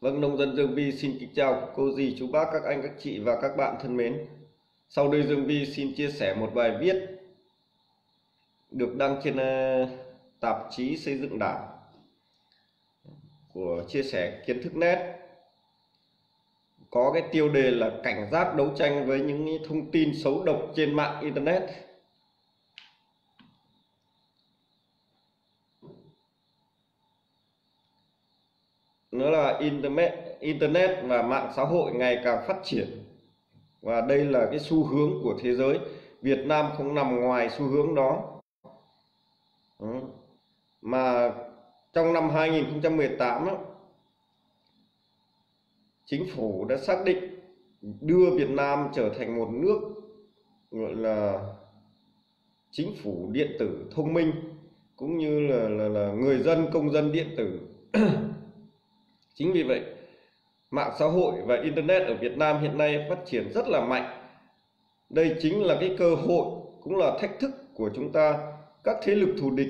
Vâng, nông dân Dương Vi xin kính chào cô dì, chú bác, các anh, các chị và các bạn thân mến. Sau đây Dương Vi xin chia sẻ một bài viết được đăng trên ờ, tạp chí xây dựng đảng của chia sẻ kiến thức nét có cái tiêu đề là cảnh giác đấu tranh với những thông tin xấu độc trên mạng internet nó là internet internet và mạng xã hội ngày càng phát triển. Và đây là cái xu hướng của thế giới. Việt Nam không nằm ngoài xu hướng đó. Mà trong năm 2018 á, chính phủ đã xác định đưa Việt Nam trở thành một nước gọi là chính phủ điện tử thông minh cũng như là là, là người dân công dân điện tử chính vì vậy mạng xã hội và internet ở Việt Nam hiện nay phát triển rất là mạnh. Đây chính là cái cơ hội cũng là thách thức của chúng ta. Các thế lực thù địch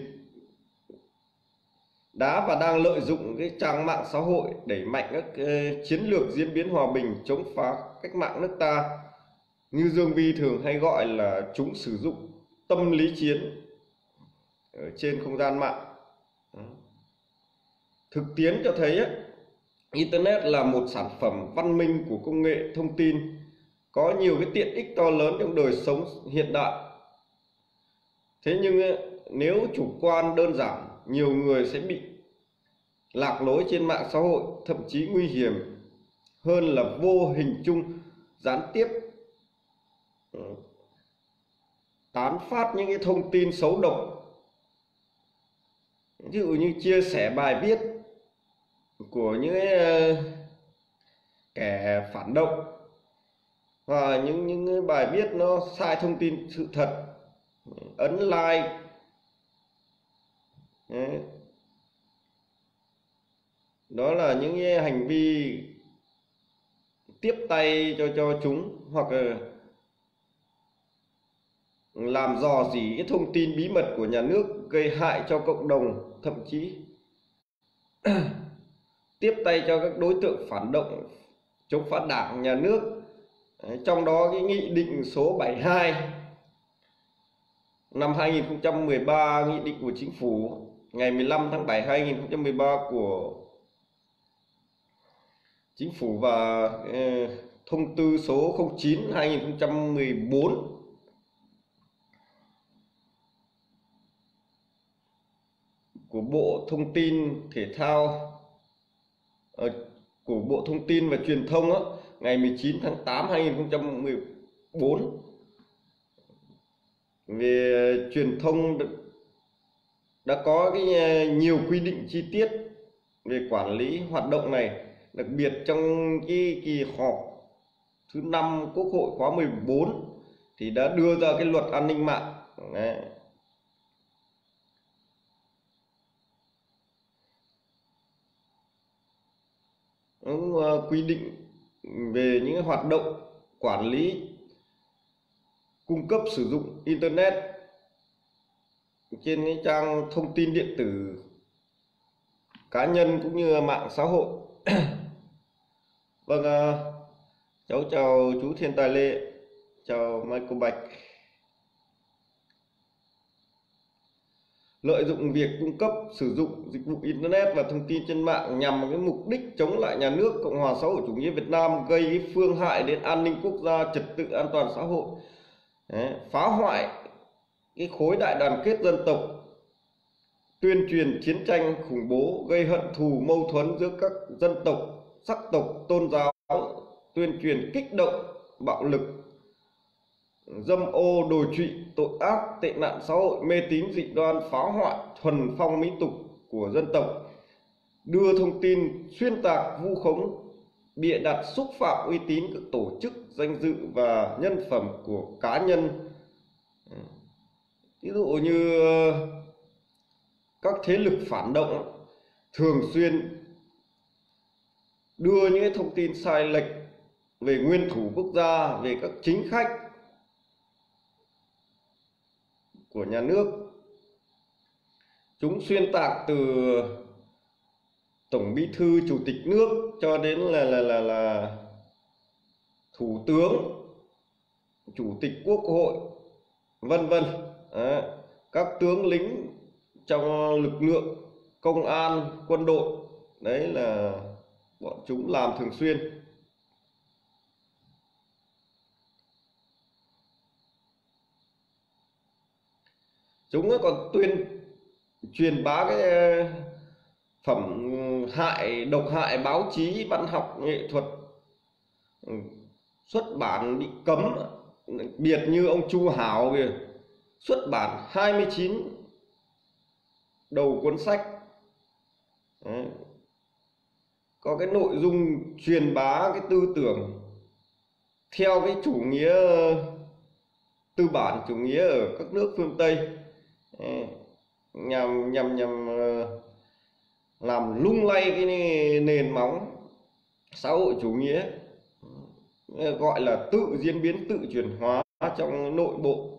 đã và đang lợi dụng cái trang mạng xã hội đẩy mạnh các ờ, chiến lược diễn biến hòa bình chống phá cách mạng nước ta. Như Dương Vi thường hay gọi là chúng sử dụng tâm lý chiến ở trên không gian mạng. Thực tiễn cho thấy ấy, internet là một sản phẩm văn minh của công nghệ thông tin, có nhiều cái tiện ích to lớn trong đời sống hiện đại. Thế nhưng ờ, nếu chủ quan, đơn giản, nhiều người sẽ bị lạc lối trên mạng xã hội, thậm chí nguy hiểm hơn là vô hình chung, gián tiếp ờ, tán phát những cái thông tin xấu độc. Ví dụ như chia sẻ bài viết của những cái ờ, kẻ phản động. Và những những cái bài viết nó sai thông tin sự thật, ấn like. Đó là những cái hành vi tiếp tay cho cho chúng, hoặc là làm dò dỉ những thông tin bí mật của nhà nước, gây hại cho cộng đồng, thậm chí. tiếp tay cho các đối tượng phản động, chống phá đảng, nhà nước. Trong đó cái nghị định số 72 năm 2013 nghị định của chính phủ, ngày 15 tháng 7 2013 của chính phủ và ờ, thông tư số 09 2014 của Bộ Thông tin Thể thao Ờ, của Bộ Thông tin và Truyền thông á, ngày 19 tháng 8 2014 về truyền thông đã có cái à, nhiều quy định chi tiết về quản lý hoạt động này đặc biệt trong cái kỳ họp thứ năm Quốc hội khóa 14 thì đã đưa ra cái luật an ninh mạng Đấy. Nó ờ, quy định về những hoạt động quản lý, cung cấp sử dụng internet trên cái trang thông tin điện tử cá nhân cũng như mạng xã hội. Vâng ờ, cháu chào chú thiên tài lê, chào michael bạch. Lợi dụng việc cung cấp sử dụng dịch vụ internet và thông tin trên mạng nhằm cái mục đích chống lại nhà nước cộng hòa xã hội chủ nghĩa việt nam gây phương hại đến an ninh quốc gia trật tự an toàn xã hội. Đấy, phá hoại cái khối đại đoàn kết dân tộc tuyên truyền chiến tranh khủng bố gây hận thù mâu thuẫn giữa các dân tộc sắc tộc tôn giáo tuyên truyền kích động bạo lực dâm ô, đồi trụy, tội ác, tệ nạn xã hội, mê tín, dị đoan, phá hoại, thuần phong mỹ tục của dân tộc. Đưa thông tin xuyên tạc, vu khống, bịa đặt xúc phạm uy tín các tổ chức, danh dự và nhân phẩm của cá nhân. Ừ. Ví dụ như, các thế lực phản động thường xuyên đưa những thông tin sai lệch về nguyên thủ quốc gia, về các chính khách của nhà nước. Chúng xuyên tạc từ tổng bí thư, chủ tịch nước cho đến là là là là thủ tướng, chủ tịch quốc hội, vân vân. Các tướng lính trong lực lượng, công an, quân đội, đấy là bọn chúng làm thường xuyên. Chúng còn tuyên, truyền bá cái ờ, phẩm hại, độc hại báo chí, văn học, nghệ thuật. Ừ, xuất bản bị cấm, biệt như ông Chu Hảo kìa. Xuất bản 29 đầu cuốn sách. Đấy. có cái nội dung truyền bá cái tư tưởng theo cái chủ nghĩa, tư bản chủ nghĩa ở các nước phương Tây. Ừ. nhằm nhằm nhằm ờ, làm lung lay cái nền móng xã hội chủ nghĩa ừ, gọi là tự diễn biến, tự chuyển hóa trong nội bộ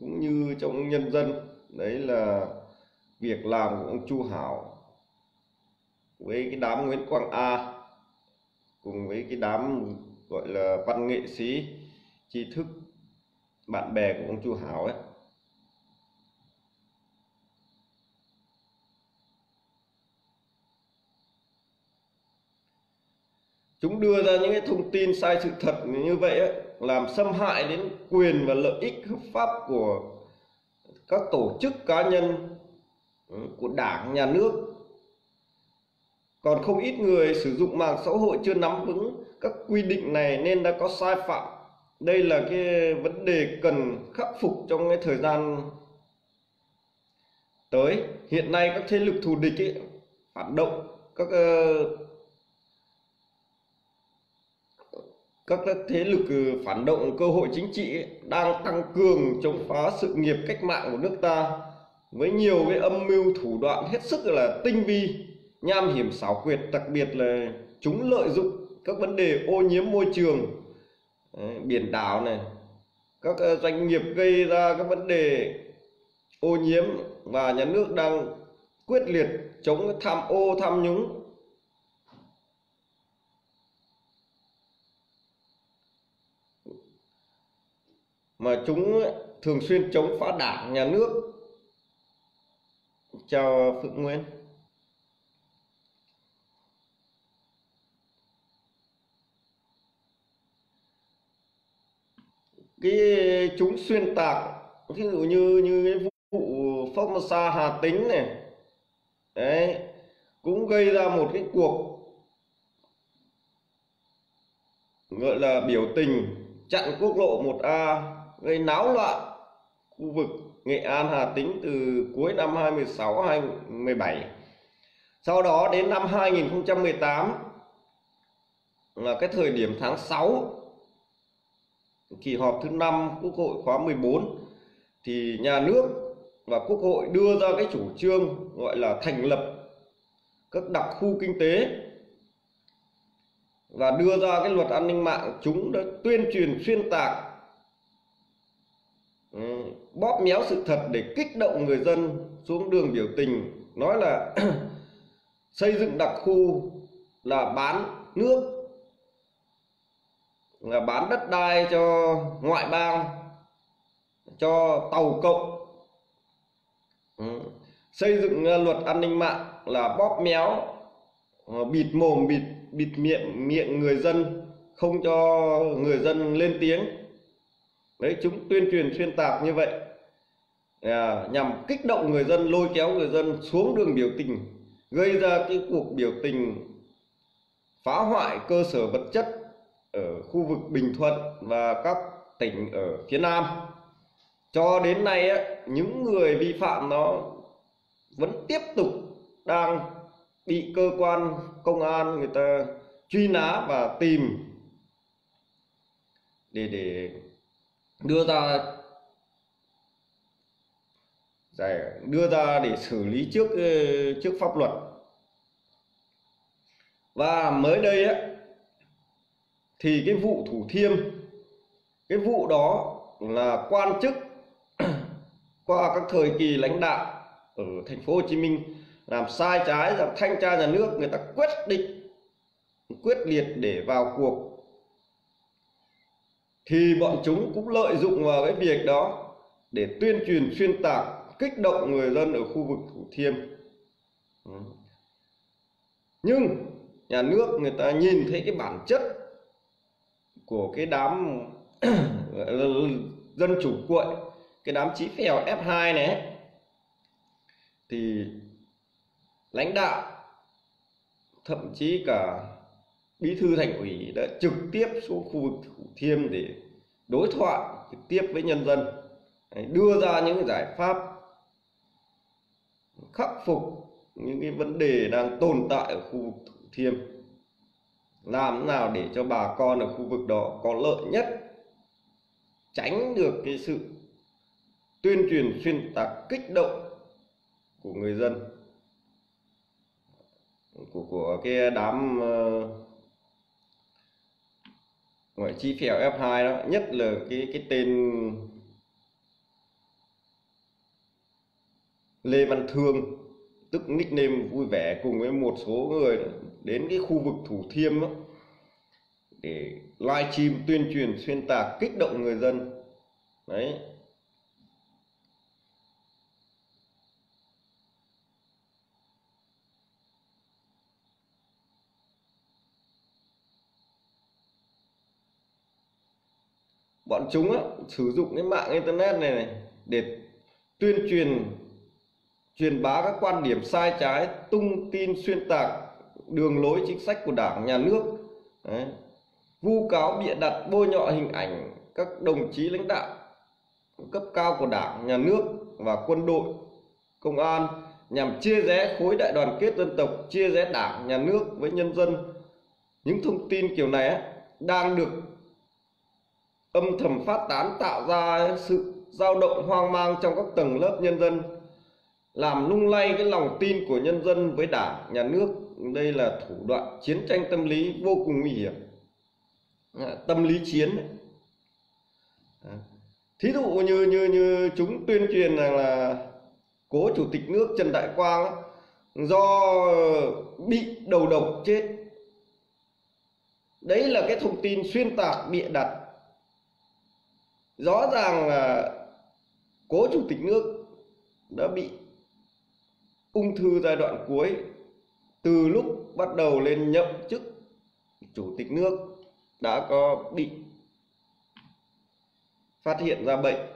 cũng như trong nhân dân. Đấy là việc làm của ông Chu Hảo với cái đám Nguyễn Quang A, cùng với cái đám, gọi là văn nghệ sĩ, tri thức bạn bè của ông Chu Hảo ấy. Chúng đưa ra những cái thông tin sai sự thật như vậy ấy, làm xâm hại đến quyền và lợi ích hợp pháp của các tổ chức cá nhân ừ, của đảng nhà nước. Còn không ít người sử dụng mạng xã hội chưa nắm vững các quy định này nên đã có sai phạm. Đây là cái vấn đề cần khắc phục trong cái thời gian tới. Hiện nay các thế lực thù địch ấy, phản động các uh, các thế lực ừ, phản động, cơ hội chính trị đang tăng cường, chống phá sự nghiệp cách mạng của nước ta. Với nhiều cái âm mưu thủ đoạn hết sức là tinh vi, nham hiểm xảo quyệt, đặc biệt là chúng lợi dụng các vấn đề ô nhiễm môi trường ờ, biển đảo này. Các ờ, doanh nghiệp gây ra các vấn đề ô nhiễm và nhà nước đang quyết liệt chống tham ô, tham nhũng. Mà chúng thường xuyên chống phá đảng, nhà nước. Chào phượng nguyên. Cái chúng xuyên tạc ví dụ như như cái vụ Formosa Hà Tĩnh này, đấy, cũng gây ra một cái cuộc, gọi là biểu tình chặn quốc lộ 1A gây náo loạn khu vực Nghệ An, Hà Tĩnh từ cuối năm 2016 2017 sau đó đến năm 2018 là cái thời điểm tháng 6 kỳ họp thứ năm Quốc hội khóa 14 thì nhà nước và Quốc hội đưa ra cái chủ trương gọi là thành lập các đặc khu kinh tế và đưa ra cái luật an ninh mạng. Chúng đã tuyên truyền xuyên tạc Ừ, bóp méo sự thật để kích động người dân xuống đường biểu tình, nói là xây dựng đặc khu là bán nước, là bán đất đai cho ngoại bang, cho tàu cộng ừ. xây dựng ờ, luật an ninh mạng là bóp méo ờ, bịt mồm, bịt bịt miệng miệng người dân, không cho người dân lên tiếng đấy chúng tuyên truyền xuyên tạc như vậy. À, nhằm kích động người dân lôi kéo người dân xuống đường biểu tình gây ra cái cuộc biểu tình phá hoại cơ sở vật chất ở khu vực Bình Thuận và các tỉnh ở phía Nam. Cho đến nay ấy, những người vi phạm nó vẫn tiếp tục đang bị cơ quan công an người ta truy nã và tìm để để đưa ra giải đưa ra để xử lý trước trước pháp luật. Và mới đây ấy, thì cái vụ thủ thiêm cái vụ đó là quan chức qua các thời kỳ lãnh đạo ở thành phố Hồ Chí Minh làm sai trái rằng thanh tra nhà nước người ta quyết định quyết liệt để vào cuộc thì bọn chúng cũng lợi dụng vào cái việc đó để tuyên truyền, xuyên tạc, kích động người dân ở khu vực thủ thiêm. Ừ. Nhưng nhà nước người ta nhìn thấy cái bản chất của cái đám dân chủ cuội, cái đám chí phèo F2 này thì lãnh đạo, thậm chí cả bí thư thành ủy đã trực tiếp xuống khu vực thủ thiêm để đối thoại trực tiếp với nhân dân. Đưa ra những giải pháp khắc phục những cái vấn đề đang tồn tại ở khu vực thủ thiêm. Làm thế nào để cho bà con ở khu vực đó có lợi nhất tránh được cái sự tuyên truyền xuyên tạc kích động của người dân của của cái đám uh, gọi chi phèo F2 đó nhất là cái cái tên Lê Văn Thương tức nickname vui vẻ cùng với một số người đến cái khu vực Thủ Thiêm đó, để livestream tuyên truyền xuyên tạc kích động người dân. Đấy. Bọn chúng á, sử dụng cái mạng internet này, này để tuyên truyền truyền bá các quan điểm sai trái tung tin xuyên tạc đường lối chính sách của đảng nhà nước Đấy. vu cáo bịa đặt bôi nhọ hình ảnh các đồng chí lãnh đạo cấp cao của đảng nhà nước và quân đội công an nhằm chia rẽ khối đại đoàn kết dân tộc chia rẽ đảng nhà nước với nhân dân những thông tin kiểu này đang được âm thầm phát tán tạo ra sự dao động hoang mang trong các tầng lớp nhân dân, làm lung lay cái lòng tin của nhân dân với đảng, nhà nước. Đây là thủ đoạn chiến tranh tâm lý vô cùng nguy hiểm. À, tâm lý chiến à, thí dụ như như như chúng tuyên truyền rằng là cố chủ tịch nước trần đại quang do bị đầu độc chết. Đấy là cái thông tin xuyên tạc, bịa đặt rõ ràng là cố chủ tịch nước đã bị ung thư giai đoạn cuối từ lúc bắt đầu lên nhậm chức chủ tịch nước đã có bị phát hiện ra bệnh.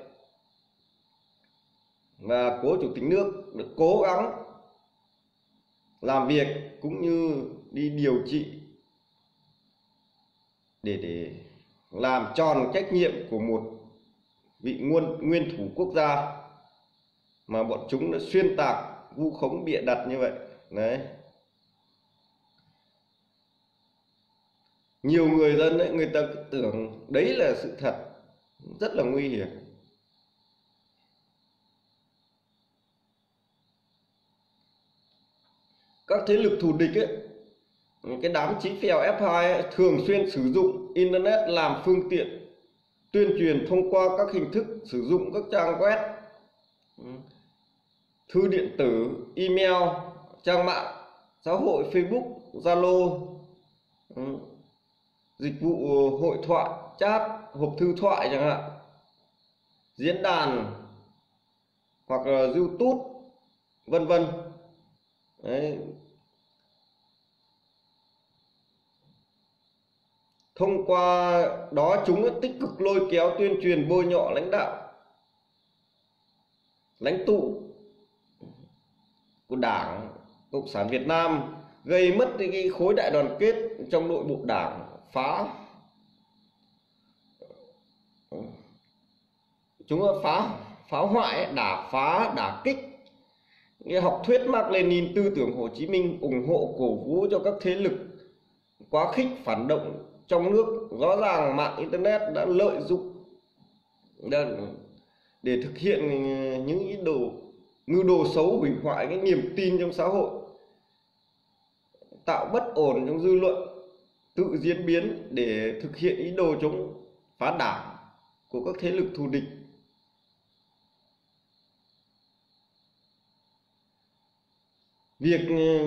Và cố chủ tịch nước được cố gắng làm việc cũng như đi điều trị để để làm tròn trách nhiệm của một vị nguyên nguyên thủ quốc gia mà bọn chúng đã xuyên tạc vu khống bịa đặt như vậy. Đấy. Nhiều người dân ấy, người ta tưởng đấy là sự thật rất là nguy hiểm. Các thế lực thù địch ấy cái đám chính phèo F2 ấy, thường xuyên sử dụng internet làm phương tiện tuyên truyền thông qua các hình thức sử dụng các trang web ừ, thư điện tử, email, trang mạng, xã hội facebook, zalo ừ, dịch vụ hội thoại, chat, hộp thư thoại chẳng hạn, diễn đàn hoặc là youtube, vân vân. Thông qua đó chúng đã tích cực lôi kéo tuyên truyền bôi nhọ lãnh đạo, lãnh tụ của đảng cộng sản việt nam, gây mất cái khối đại đoàn kết trong nội bộ đảng, phá. Chúng phá phá hoại, đả phá, đả kích. Cái học thuyết Mark Lenin, tư tưởng Hồ Chí Minh ủng hộ cổ vũ cho các thế lực quá khích phản động trong nước, rõ ràng mạng internet đã lợi dụng để thực hiện những ý đồ, mưu đồ xấu, hủy hoại cái niềm tin trong xã hội, tạo bất ổn trong dư luận, tự diễn biến để thực hiện ý đồ chống phá đảng của các thế lực thù địch. Việc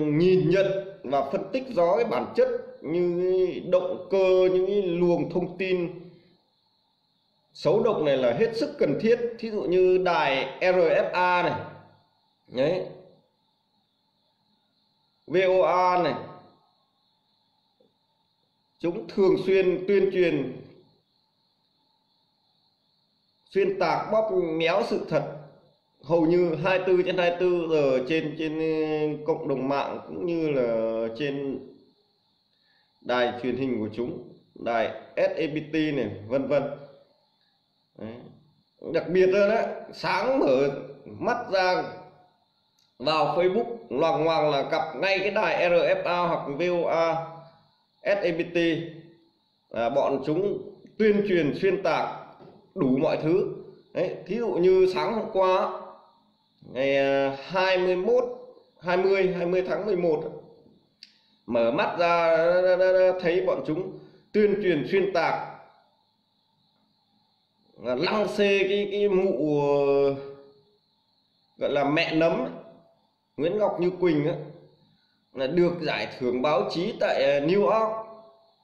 nhìn nhận và phân tích rõ cái bản chất như động cơ, những cái luồng thông tin xấu độc này là hết sức cần thiết. Thí dụ như đài RFA này, đấy VOA này, chúng thường xuyên tuyên truyền, xuyên tạc, bóp méo sự thật. Hầu như 24 trên 24 giờ trên trên ờ, cộng đồng mạng cũng như là trên đài truyền hình của chúng, đài SABT này, vân vân. Đặc biệt hơn đấy sáng mở mắt ra vào Facebook loằng ngoằng là gặp ngay cái đài RFA hoặc VOA SABT là bọn chúng tuyên truyền, xuyên tạc đủ mọi thứ. Đấy, thí dụ như sáng hôm qua, ngày 21 20 20 tháng 11 mở mắt ra thấy bọn chúng tuyên truyền xuyên tạc. Lăng xê cái cái mụ gọi là mẹ nấm Nguyễn Ngọc Như Quỳnh ấy là được giải thưởng báo chí tại ờ, New York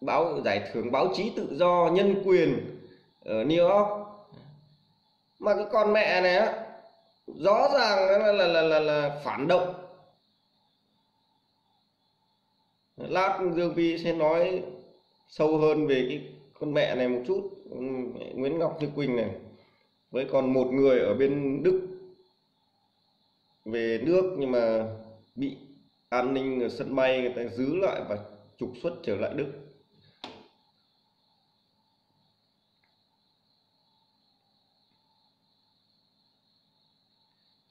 báo giải thưởng báo chí tự do nhân quyền ở New York. Mà cái con mẹ này á rõ ràng là là là là, là phản động. Lát Dương Vi sẽ nói sâu hơn về cái con mẹ này một chút Nguyễn Ngọc Như Quỳnh này, với còn một người ở bên Đức về nước nhưng mà bị an ninh ở sân bay người ta giữ lại và trục xuất trở lại Đức.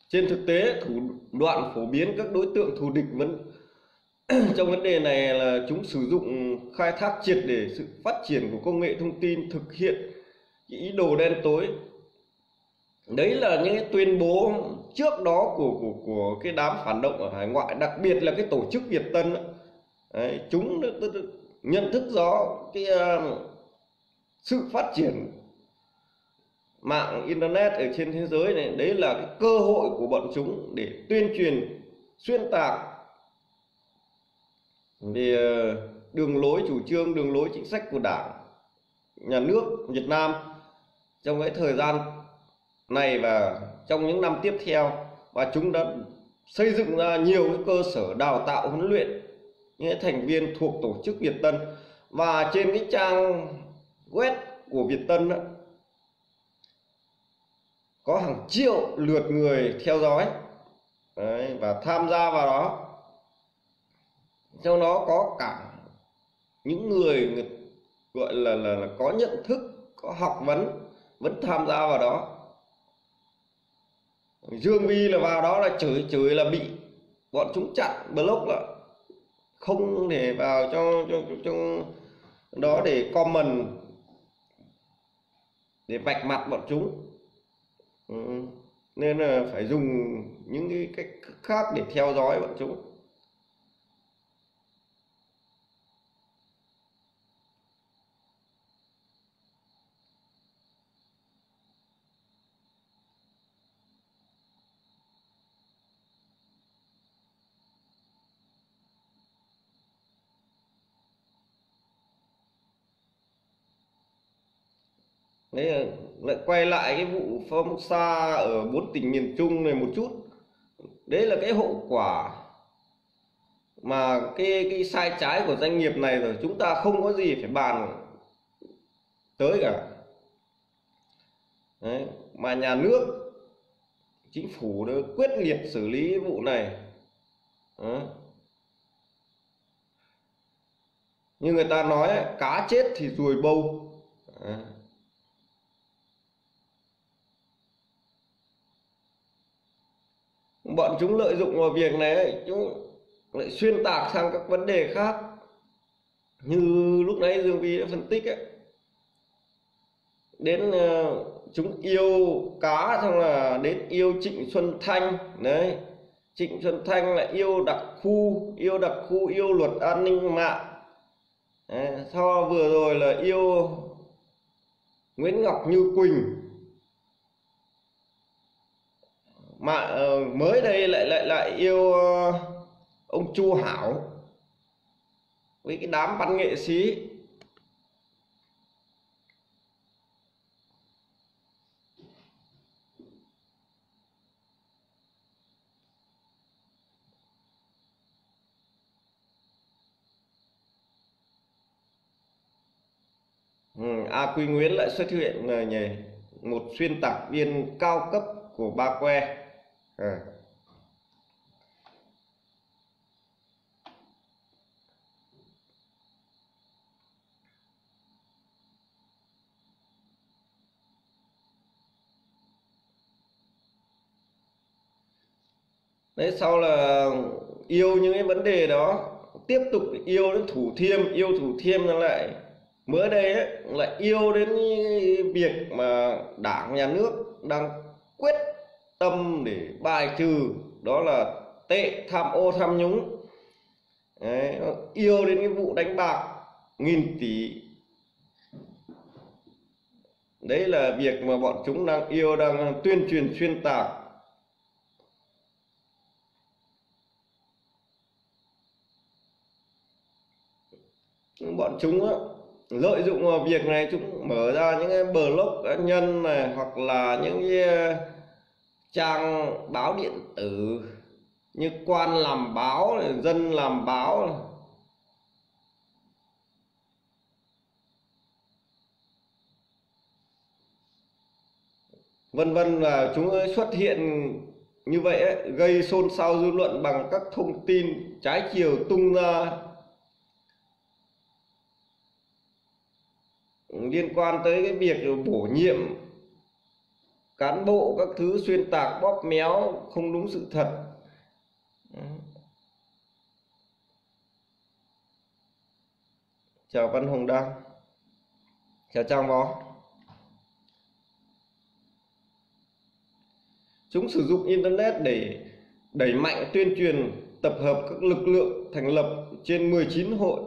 Trên thực tế, thủ đoạn phổ biến các đối tượng thù địch vẫn trong vấn đề này là chúng sử dụng khai thác triệt để sự phát triển của công nghệ thông tin thực hiện ý đồ đen tối. Đấy là những cái tuyên bố trước đó của của của cái đám phản động ở hải ngoại đặc biệt là cái tổ chức Việt Tân đấy, chúng nhận thức rõ cái uh, sự phát triển mạng internet ở trên thế giới này. Đấy là cái cơ hội của bọn chúng để tuyên truyền xuyên tạc về ờ, đường lối chủ trương đường lối chính sách của đảng nhà nước Việt Nam trong cái thời gian này và trong những năm tiếp theo và chúng đã xây dựng ra nhiều cái cơ sở đào tạo huấn luyện những thành viên thuộc tổ chức Việt Tân. Và trên cái trang web của Việt Tân đó, có hàng triệu lượt người theo dõi. Đấy, và tham gia vào đó trong đó có cả những người, người gọi là, là là có nhận thức có học vấn vẫn tham gia vào đó dương vi là vào đó là chửi chửi là bị bọn chúng chặn block là không để vào cho cho trong đó để comment để vạch mặt bọn chúng ừ. nên là phải dùng những cái cách khác để theo dõi bọn chúng đấy lại quay lại cái vụ phong sa ở bốn tỉnh miền Trung này một chút đấy là cái hậu quả mà cái cái sai trái của doanh nghiệp này rồi chúng ta không có gì phải bàn tới cả đấy, mà nhà nước chính phủ đã quyết liệt xử lý vụ này đấy. như người ta nói cá chết thì ruồi bâu đấy. Bọn chúng lợi dụng vào việc này chúng lại xuyên tạc sang các vấn đề khác. Như lúc nãy dương vi đã phân tích ấy. Đến uh, chúng yêu cá xong là đến yêu trịnh xuân thanh. Đấy trịnh xuân thanh là yêu đặc khu yêu đặc khu yêu luật an ninh mạng. Đấy, sau vừa rồi là yêu nguyễn ngọc như quỳnh. Mà uh, mới đây lại lại lại yêu uh, ông Chu Hảo. Với cái đám văn nghệ sĩ. Ừ, A Quy Nguyễn lại xuất hiện ờ, là nhỉ một xuyên tạc viên cao cấp của Ba Que à. đấy sau là yêu những cái vấn đề đó tiếp tục yêu đến thủ thiêm yêu thủ thiêm nó lại mới đây ấy, lại yêu đến việc mà đảng nhà nước đang quyết tâm để bài trừ đó là tệ tham ô tham nhũng. Đấy, yêu đến cái vụ đánh bạc nghìn tỷ. Đấy là việc mà bọn chúng đang yêu đang tuyên truyền xuyên tạc. Bọn chúng á, lợi dụng vào việc này chúng mở ra những cái blog cá nhân này hoặc là những cái trang báo điện tử như quan làm báo dân làm báo vân vân và chúng xuất hiện như vậy ấy, gây xôn xao dư luận bằng các thông tin trái chiều tung ra. Liên quan tới cái việc bổ nhiệm cán bộ các thứ xuyên tạc, bóp méo, không đúng sự thật. Chào Văn Hồng Đăng. Chào Trang Bó chúng sử dụng internet để đẩy mạnh tuyên truyền, tập hợp các lực lượng thành lập trên 19 hội.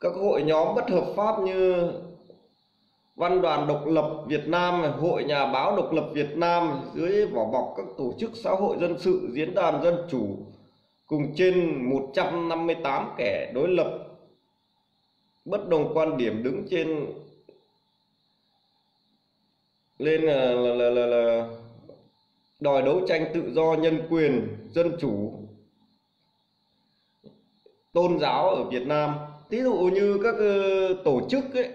Các hội nhóm bất hợp pháp như Văn đoàn Độc lập Việt Nam, Hội Nhà báo Độc lập Việt Nam dưới vỏ bọc các tổ chức xã hội dân sự, diễn đàn dân chủ cùng trên 158 kẻ đối lập bất đồng quan điểm đứng trên lên là, là, là, là, là đòi đấu tranh tự do nhân quyền dân chủ tôn giáo ở Việt Nam. Thí dụ như các ờ, tổ chức ấy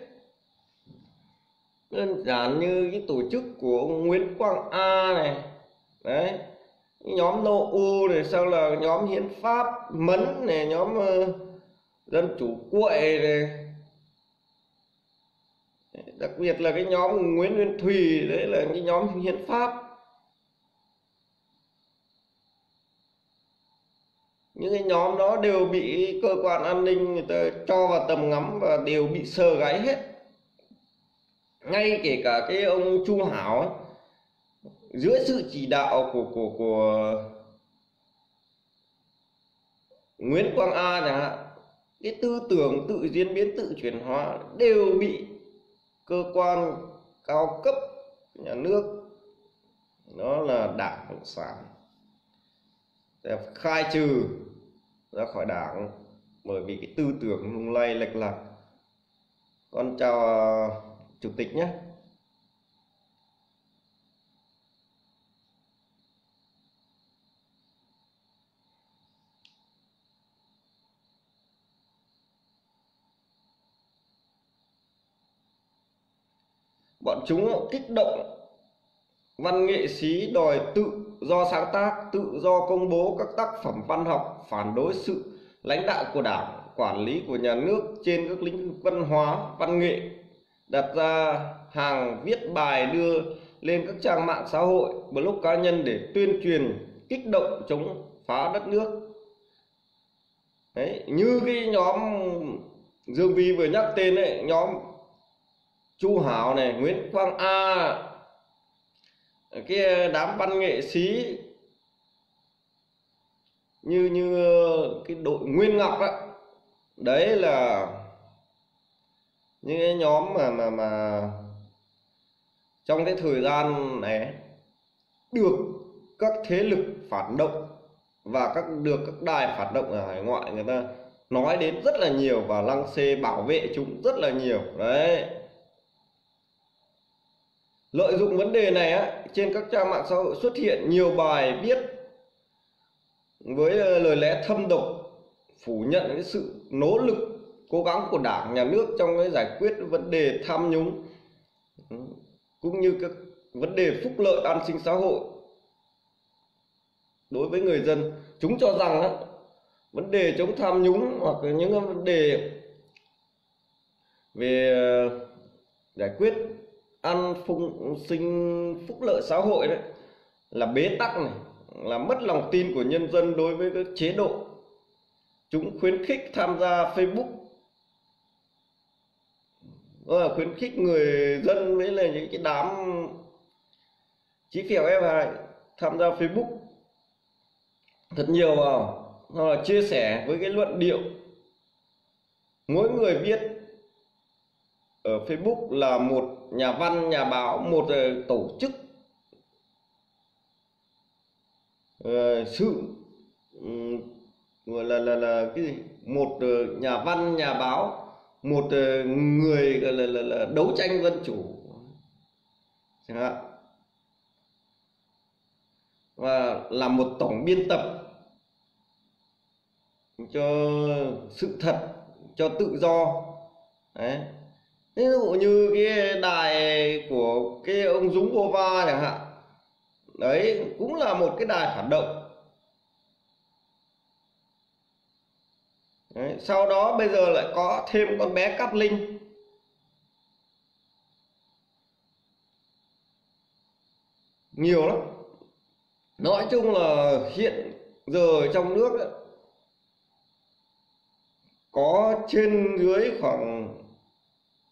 đơn giản như cái tổ chức của Nguyễn Quang A này. Đấy. Nhóm nô u này sau là nhóm hiến pháp mấn này nhóm uh, dân chủ cuội này. Đặc biệt là cái nhóm Nguyễn Nguyên Thùy đấy là cái nhóm hiến pháp. Những cái nhóm đó đều bị cơ quan an ninh người ta cho vào tầm ngắm và đều bị sờ gáy hết ngay kể cả cái ông Chu Hảo ấy, dưới sự chỉ đạo của của của Nguyễn Quang A chẳng hạn cái tư tưởng tự diễn biến tự chuyển hóa đều bị cơ quan cao cấp nhà nước đó là đảng cộng sản để khai trừ ra khỏi đảng bởi vì cái tư tưởng lung lay lệch lạc. Con chào uh, chủ tịch nhé. Bọn chúng kích động văn nghệ sĩ đòi tự do sáng tác, tự do công bố các tác phẩm văn học, phản đối sự lãnh đạo của đảng, quản lý của nhà nước trên các lĩnh vực văn hóa, văn nghệ đặt ra hàng viết bài đưa lên các trang mạng xã hội blog cá nhân để tuyên truyền kích động chống phá đất nước. Đấy, như cái nhóm Dương Vi vừa nhắc tên ấy nhóm Chu Hảo này Nguyễn Quang A cái đám văn nghệ sĩ như như cái đội Nguyên Ngọc á. Đấy là những cái nhóm mà mà mà trong cái thời gian này được các thế lực phản động và các được các đài phản động ở hải ngoại người ta nói đến rất là nhiều và lăng xê bảo vệ chúng rất là nhiều. Đấy. Lợi dụng vấn đề này á, trên các trang mạng xã hội xuất hiện nhiều bài viết với ờ, lời lẽ thâm độc phủ nhận cái sự nỗ lực cố gắng của đảng nhà nước trong cái giải quyết vấn đề tham nhũng ừ, cũng như các vấn đề phúc lợi an sinh xã hội đối với người dân. Chúng cho rằng á, vấn đề chống tham nhũng hoặc những vấn đề về ờ, giải quyết ăn phung sinh phúc lợi xã hội đấy là bế tắc này là mất lòng tin của nhân dân đối với các chế độ. Chúng khuyến khích tham gia Facebook Vâng đó là khuyến khích người dân với là những cái đám chí phèo em hài tham gia Facebook thật nhiều vào hoặc là chia sẻ với cái luận điệu. Mỗi người viết ở Facebook là một nhà văn nhà báo một ờ, tổ chức uh, sự um, gọi là là là cái gì? Một uh, nhà văn nhà báo một ờ, người là, là, là, là đấu tranh dân chủ. Chẳng hạn. Và là một tổng biên tập cho sự thật cho tự do. Đấy. Ví dụ như cái đài của cái ông Dũng Bova chẳng hạn. Đấy cũng là một cái đài phản động. Đấy, sau đó bây giờ lại có thêm con bé cắp Linh. Nhiều lắm. Nói chung là hiện giờ trong nước ấy, có trên dưới khoảng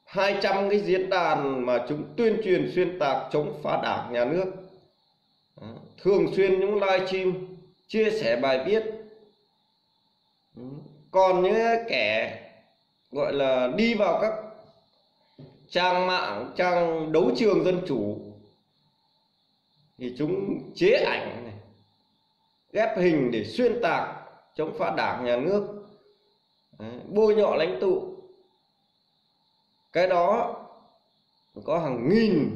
200 cái diễn đàn mà chúng tuyên truyền xuyên tạc chống phá đảng nhà nước. Thường xuyên những livestream chia sẻ bài viết còn những kẻ gọi là đi vào các trang mạng trang đấu trường dân chủ thì chúng chế ảnh này, ghép hình để xuyên tạc chống phá đảng nhà nước bôi nhọ lãnh tụ. Cái đó có hàng nghìn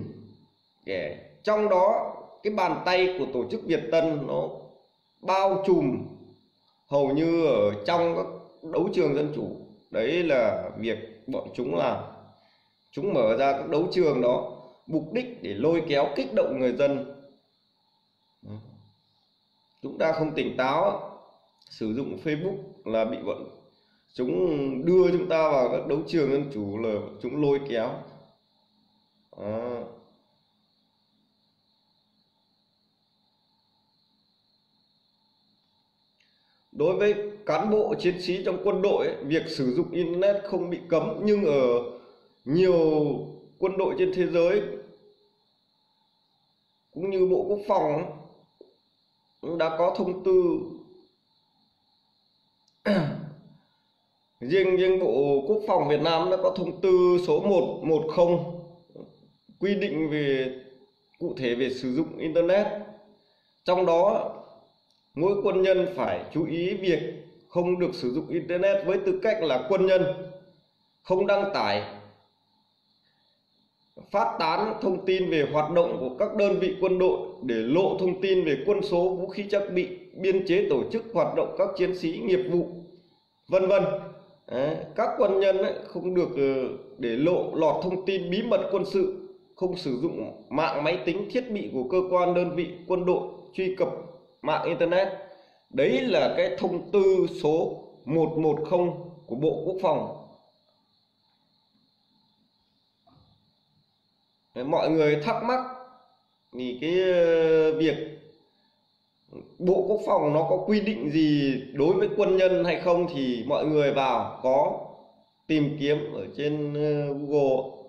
kẻ trong đó cái bàn tay của tổ chức Việt Tân nó bao trùm hầu như ở trong các đấu trường dân chủ. Đấy là việc bọn chúng làm. Chúng mở ra các đấu trường đó, mục đích để lôi kéo, kích động người dân. Chúng ta không tỉnh táo, sử dụng Facebook là bị bọn chúng đưa chúng ta vào các đấu trường dân chủ là chúng lôi kéo. À. đối với cán bộ chiến sĩ trong quân đội ấy, việc sử dụng internet không bị cấm nhưng ở nhiều quân đội trên thế giới cũng như bộ quốc phòng đã có thông tư riêng riêng bộ quốc phòng Việt Nam đã có thông tư số 110 quy định về cụ thể về sử dụng internet. Trong đó mỗi quân nhân phải chú ý việc không được sử dụng internet với tư cách là quân nhân không đăng tải phát tán thông tin về hoạt động của các đơn vị quân đội để lộ thông tin về quân số vũ khí trang bị biên chế tổ chức hoạt động các chiến sĩ nghiệp vụ vân vân. Các quân nhân ấy, không được ờ, để lộ lọt thông tin bí mật quân sự không sử dụng mạng máy tính thiết bị của cơ quan đơn vị quân đội truy cập mạng internet đấy là cái thông tư số 110 của Bộ Quốc phòng đấy, mọi người thắc mắc thì cái ờ, việc Bộ Quốc phòng nó có quy định gì đối với quân nhân hay không thì mọi người vào có tìm kiếm ở trên ờ, Google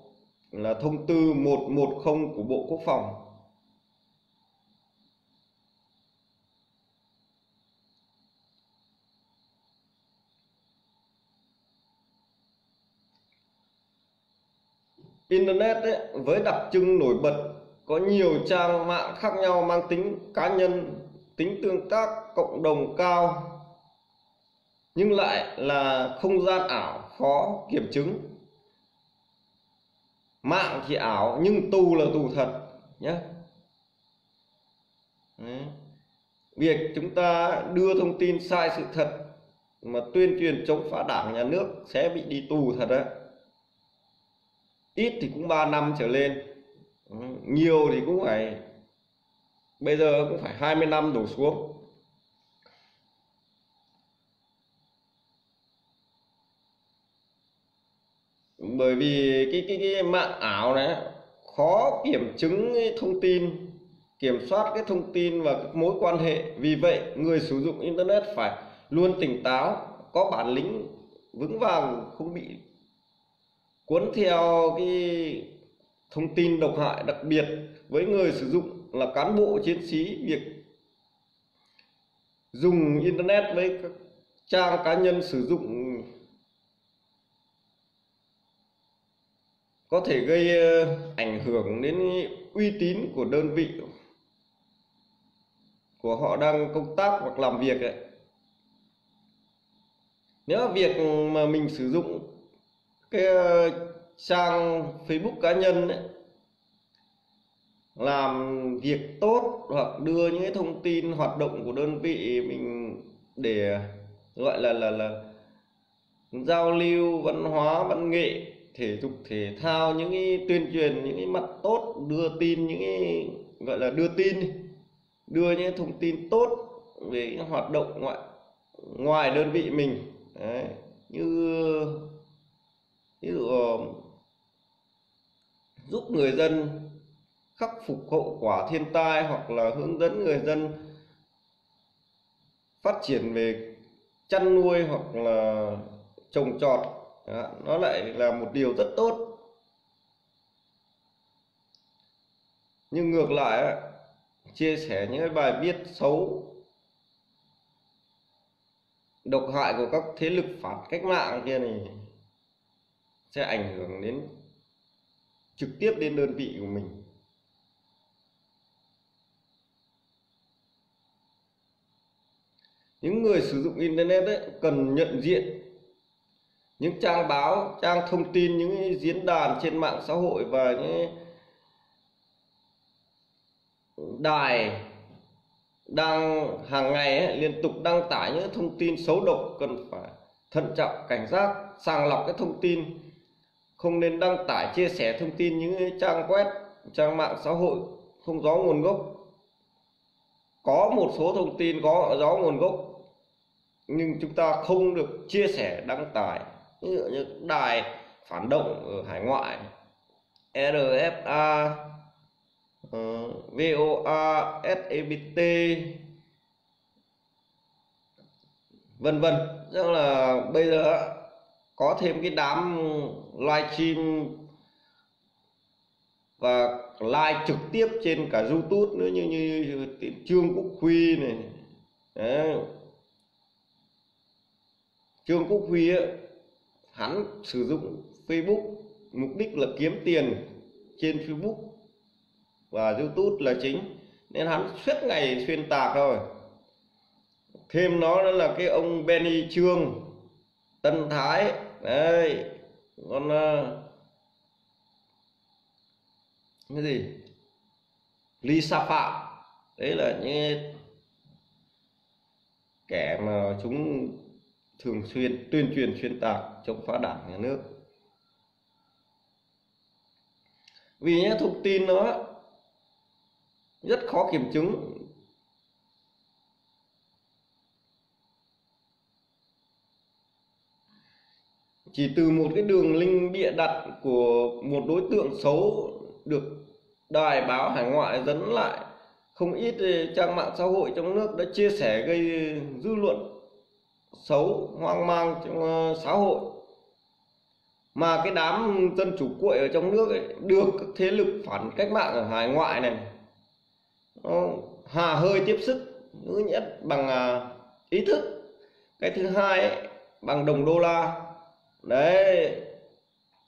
là thông tư 110 của Bộ Quốc phòng. Internet ấy, với đặc trưng nổi bật có nhiều trang mạng khác nhau mang tính cá nhân tính tương tác cộng đồng cao nhưng lại là không gian ảo khó kiểm chứng. Mạng thì ảo nhưng tù là tù thật nhé việc chúng ta đưa thông tin sai sự thật mà tuyên truyền chống phá đảng nhà nước sẽ bị đi tù thật đấy ít thì cũng 3 năm trở lên. Ừ, nhiều thì cũng phải, bây giờ cũng phải 20 năm đổ xuống. Bởi vì cái cái cái mạng ảo này, khó kiểm chứng thông tin, kiểm soát cái thông tin và các mối quan hệ. Vì vậy, người sử dụng internet phải luôn tỉnh táo, có bản lĩnh, vững vàng, không bị cuốn theo cái thông tin độc hại đặc biệt với người sử dụng là cán bộ chiến sĩ việc dùng internet với các trang cá nhân sử dụng có thể gây ờ, ảnh hưởng đến uy tín của đơn vị của họ đang công tác hoặc làm việc ấy. nếu việc mà mình sử dụng cái ờ, trang Facebook cá nhân ấy, làm việc tốt hoặc đưa những cái thông tin hoạt động của đơn vị mình để gọi là là là giao lưu văn hóa văn nghệ thể dục thể thao những cái tuyên truyền những cái mặt tốt đưa tin những cái gọi là đưa tin đưa những thông tin tốt về những hoạt động ngoại ngoài đơn vị mình Đấy. như ví dụ ờ, giúp người dân khắc phục hậu quả thiên tai hoặc là hướng dẫn người dân phát triển về chăn nuôi hoặc là trồng trọt nó lại là một điều rất tốt. Nhưng ngược lại chia sẻ những bài viết xấu, độc hại của các thế lực phản cách mạng kia này sẽ ảnh hưởng đến trực tiếp đến đơn vị của mình. Những người sử dụng internet ấy, cần nhận diện những trang báo trang thông tin những diễn đàn trên mạng xã hội và những đài đang hàng ngày ấy, liên tục đăng tải những thông tin xấu độc cần phải thận trọng cảnh giác sàng lọc cái thông tin không nên đăng tải chia sẻ thông tin những trang web trang mạng xã hội không rõ nguồn gốc. Có một số thông tin có rõ nguồn gốc nhưng chúng ta không được chia sẻ đăng tải. Ví dụ như đài phản động ở hải ngoại RFA uh, ờ, VOA SABT vân vân. Tức là bây giờ có thêm cái đám livestream và live trực tiếp trên cả YouTube nữa như như Trương Quốc Huy này Đấy. Trương Quốc Huy ấy, hắn sử dụng Facebook mục đích là kiếm tiền trên Facebook và YouTube là chính nên hắn suốt ngày xuyên tạc thôi. thêm nó nữa là cái ông Benny Trương Tân Thái đấy, con ờ, cái gì? Lisa Phạm. Đấy là những kẻ mà chúng thường xuyên, tuyên truyền, xuyên tạc, chống phá đảng, nhà nước. Vì những thông tin nó rất khó kiểm chứng. Chỉ từ một cái đường link bịa đặt của một đối tượng xấu được đài báo hải ngoại dẫn lại không ít ờ, trang mạng xã hội trong nước đã chia sẻ gây dư luận xấu hoang mang trong ờ, xã hội. Mà cái đám dân chủ cuội ở trong nước ấy, được các thế lực phản cách mạng ở hải ngoại này nó hà hơi tiếp sức thứ nhất bằng à, ý thức. Cái thứ hai ấy, bằng đồng đô la đấy.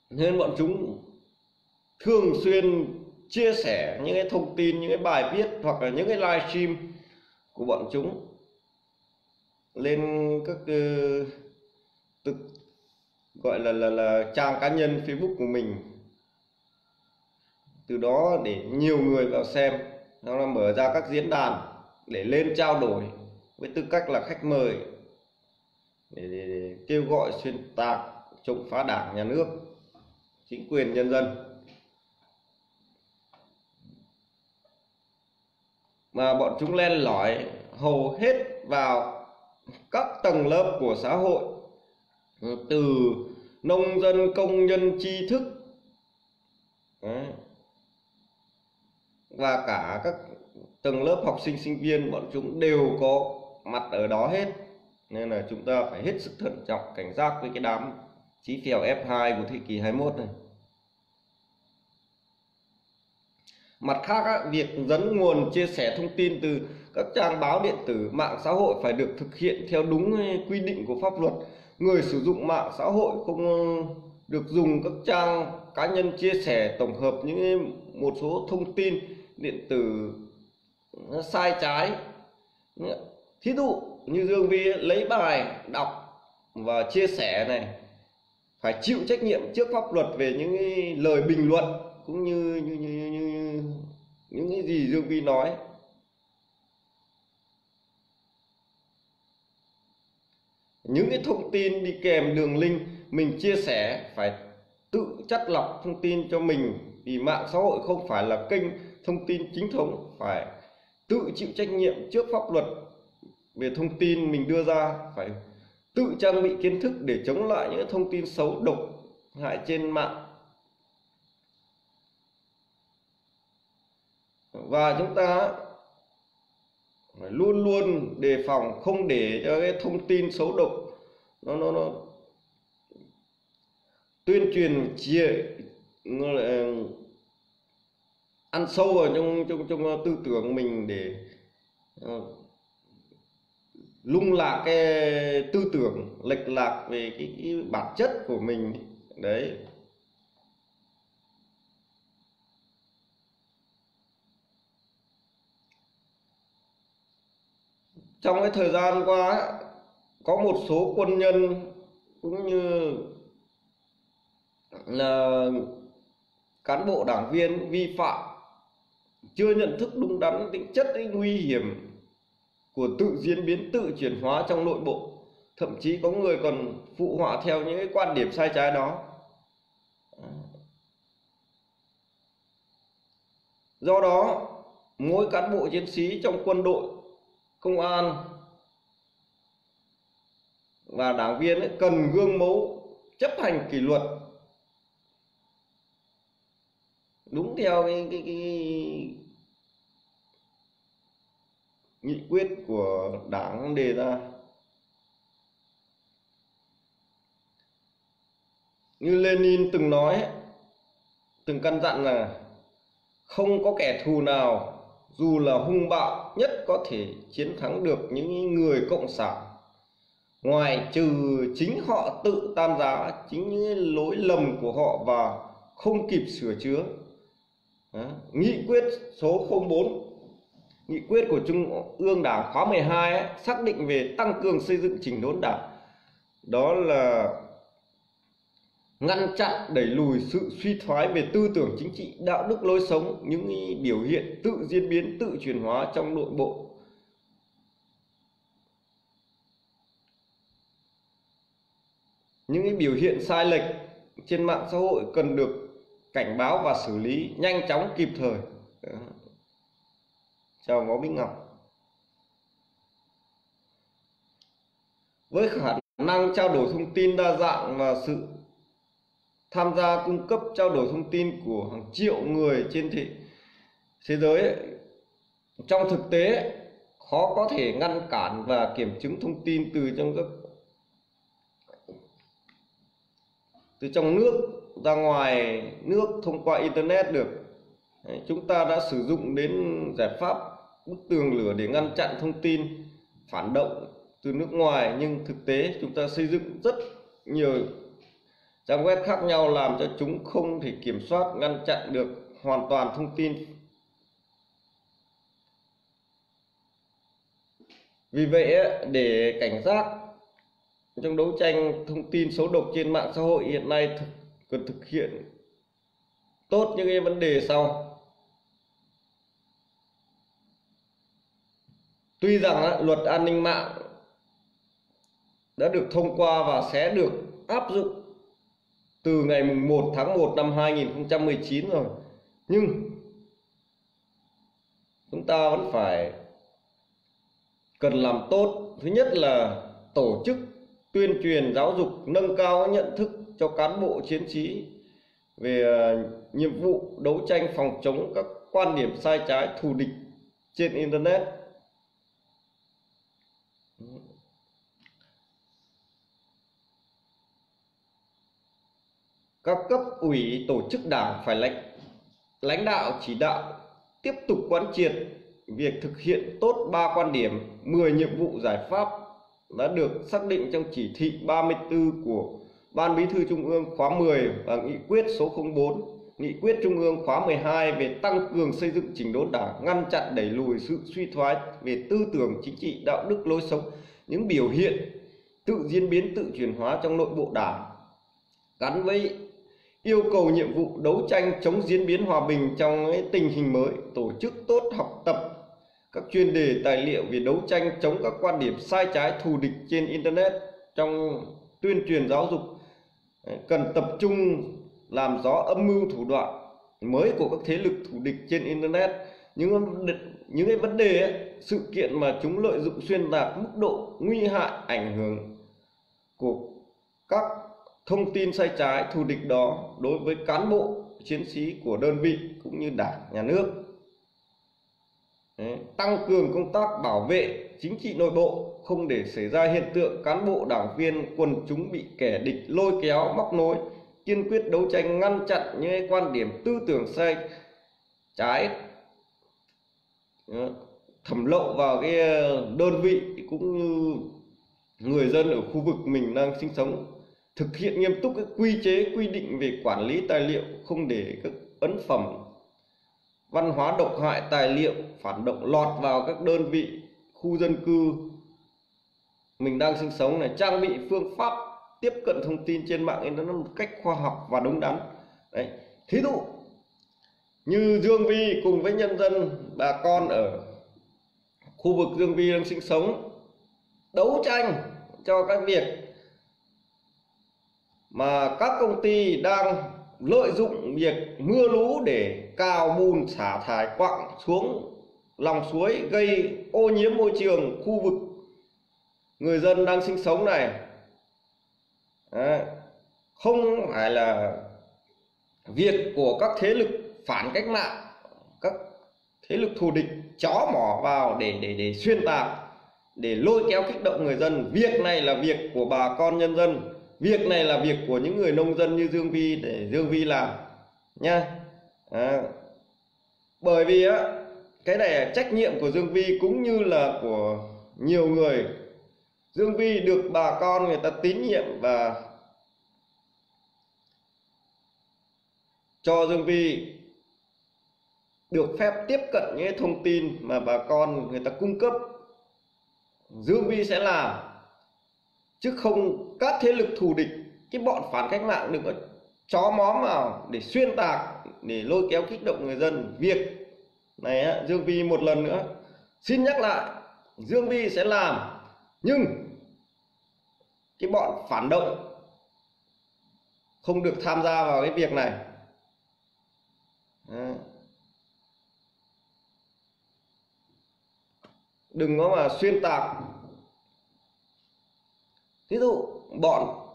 Nên bọn chúng thường xuyên chia sẻ những cái thông tin những cái bài viết hoặc là những cái livestream của bọn chúng lên các uh, tự gọi là là là trang cá nhân Facebook của mình. Từ đó để nhiều người vào xem. Nó là mở ra các diễn đàn để lên trao đổi với tư cách là khách mời để, để, để kêu gọi xuyên tạc chống phá đảng, nhà nước, chính quyền, nhân dân. Mà bọn chúng len lỏi hầu hết vào các tầng lớp của xã hội, từ nông dân, công nhân, tri thức. Đấy. và cả các tầng lớp học sinh sinh viên, bọn chúng đều có mặt ở đó hết. Nên là chúng ta phải hết sức thận trọng, cảnh giác với cái đám chí kèo F2 của thế kỷ 21 này. Mặt khác á, việc dẫn nguồn chia sẻ thông tin từ các trang báo điện tử mạng xã hội phải được thực hiện theo đúng ờ, quy định của pháp luật. Người sử dụng mạng xã hội không ờ, được dùng các trang cá nhân chia sẻ tổng hợp những ờ, một số thông tin điện tử sai trái. Thí dụ như Dương Vi lấy bài đọc và chia sẻ này phải chịu trách nhiệm trước pháp luật về những lời bình luận cũng như như, như, như, như những cái gì Dương Vi nói. Những cái thông tin đi kèm đường link mình chia sẻ phải tự chắt lọc thông tin cho mình vì mạng xã hội không phải là kênh thông tin chính thống phải tự chịu trách nhiệm trước pháp luật về thông tin mình đưa ra phải tự trang bị kiến thức để chống lại những thông tin xấu độc hại trên mạng. Và chúng ta phải luôn luôn đề phòng không để cho cái thông tin xấu độc nó nó nó tuyên truyền chia nó lại ừ, ăn sâu vào trong trong trong tư tưởng mình để ờ, lung lạc cái tư tưởng lệch lạc về cái, cái bản chất của mình đấy. Trong cái thời gian qua có một số quân nhân cũng như là cán bộ đảng viên vi phạm chưa nhận thức đúng đắn tính chất nguy hiểm của tự diễn biến tự chuyển hóa trong nội bộ. Thậm chí có người còn phụ họa theo những cái quan điểm sai trái đó. Do đó mỗi cán bộ chiến sĩ trong quân đội công an và đảng viên ấy cần gương mẫu chấp hành kỷ luật. Đúng theo cái, cái, cái nghị quyết của đảng đề ra. Như Lenin từng nói, từng căn dặn là không có kẻ thù nào, dù là hung bạo nhất có thể chiến thắng được những người cộng sản. Ngoài trừ chính họ tự tan giá, chính những lỗi lầm của họ và không kịp sửa chữa. Đó. nghị quyết số 04 nghị quyết của Trung ương Đảng khóa 12 ấy, xác định về tăng cường xây dựng chỉnh đốn đảng. Đó là ngăn chặn đẩy lùi sự suy thoái về tư tưởng chính trị đạo đức lối sống những biểu hiện tự diễn biến tự chuyển hóa trong nội bộ. Những biểu hiện sai lệch trên mạng xã hội cần được cảnh báo và xử lý nhanh chóng kịp thời cho ngó bích ngọc. Với khả năng trao đổi thông tin đa dạng và sự tham gia cung cấp trao đổi thông tin của hàng triệu người trên thế, thế giới ấy, trong thực tế khó có thể ngăn cản và kiểm chứng thông tin từ trong các từ trong nước ra ngoài nước thông qua internet được. Đấy, chúng ta đã sử dụng đến giải pháp bức tường lửa để ngăn chặn thông tin phản động từ nước ngoài. Nhưng thực tế chúng ta xây dựng rất nhiều trang web khác nhau làm cho chúng không thể kiểm soát ngăn chặn được hoàn toàn thông tin. Vì vậy để cảnh giác trong đấu tranh thông tin xấu độc trên mạng xã hội hiện nay thực, cần thực hiện tốt những cái vấn đề sau. Tuy rằng luật an ninh mạng đã được thông qua và sẽ được áp dụng từ ngày 1 tháng 1 năm 2019 rồi, nhưng chúng ta vẫn phải cần làm tốt. Thứ nhất là tổ chức tuyên truyền giáo dục, nâng cao nhận thức cho cán bộ chiến sĩ về à, nhiệm vụ đấu tranh phòng chống các quan điểm sai trái thù địch trên internet. Các cấp ủy tổ chức đảng phải lãnh lãnh đạo chỉ đạo tiếp tục quán triệt việc thực hiện tốt ba quan điểm 10 nhiệm vụ giải pháp đã được xác định trong chỉ thị 34 của Ban Bí thư Trung ương khóa 10 và nghị quyết số 04, nghị quyết Trung ương khóa 12 về tăng cường xây dựng chỉnh đốn đảng, ngăn chặn đẩy lùi sự suy thoái về tư tưởng chính trị, đạo đức lối sống, những biểu hiện tự diễn biến tự chuyển hóa trong nội bộ đảng gắn với yêu cầu nhiệm vụ đấu tranh chống diễn biến hòa bình trong tình hình mới tổ chức tốt học tập các chuyên đề tài liệu về đấu tranh chống các quan điểm sai trái thù địch trên internet trong tuyên truyền giáo dục cần tập trung làm rõ âm mưu thủ đoạn mới của các thế lực thù địch trên internet. Những những cái vấn đề ấy, sự kiện mà chúng lợi dụng xuyên tạc mức độ nguy hại ảnh hưởng của các thông tin sai trái thù địch đó đối với cán bộ chiến sĩ của đơn vị cũng như đảng nhà nước. Đấy, tăng cường công tác bảo vệ chính trị nội bộ không để xảy ra hiện tượng cán bộ đảng viên quần chúng bị kẻ địch lôi kéo móc nối kiên quyết đấu tranh ngăn chặn những quan điểm tư tưởng sai trái thẩm lậu vào cái đơn vị cũng như người dân ở khu vực mình đang sinh sống thực hiện nghiêm túc các quy chế, quy định về quản lý tài liệu, không để các ấn phẩm văn hóa độc hại tài liệu phản động lọt vào các đơn vị, khu dân cư. Mình đang sinh sống này, trang bị phương pháp tiếp cận thông tin trên mạng internet một cách khoa học và đúng đắn. Đấy. Thí dụ như Dương Vi cùng với nhân dân, bà con ở khu vực Dương Vi đang sinh sống, đấu tranh cho các việc mà các công ty đang lợi dụng việc mưa lũ để cao bùn xả thải quặng xuống lòng suối gây ô nhiễm môi trường khu vực. Người dân đang sinh sống này à, không phải là việc của các thế lực phản cách mạng các thế lực thù địch chó mỏ vào để để để xuyên tạc để lôi kéo kích động người dân. Việc này là việc của bà con nhân dân việc này là việc của những người nông dân như Dương Vi để Dương Vi làm nha. À, bởi vì á cái này là trách nhiệm của Dương Vi cũng như là của nhiều người. Dương Vi được bà con người ta tín nhiệm và cho Dương Vi được phép tiếp cận những thông tin mà bà con người ta cung cấp. Dương Vi sẽ làm chứ không các thế lực thù địch, cái bọn phản cách mạng đừng có chó móm vào để xuyên tạc, để lôi kéo kích động người dân. Việc này Dương Vi một lần nữa. Xin nhắc lại, Dương Vi sẽ làm. Nhưng cái bọn phản động không được tham gia vào cái việc này. Đừng có mà xuyên tạc ví dụ, bọn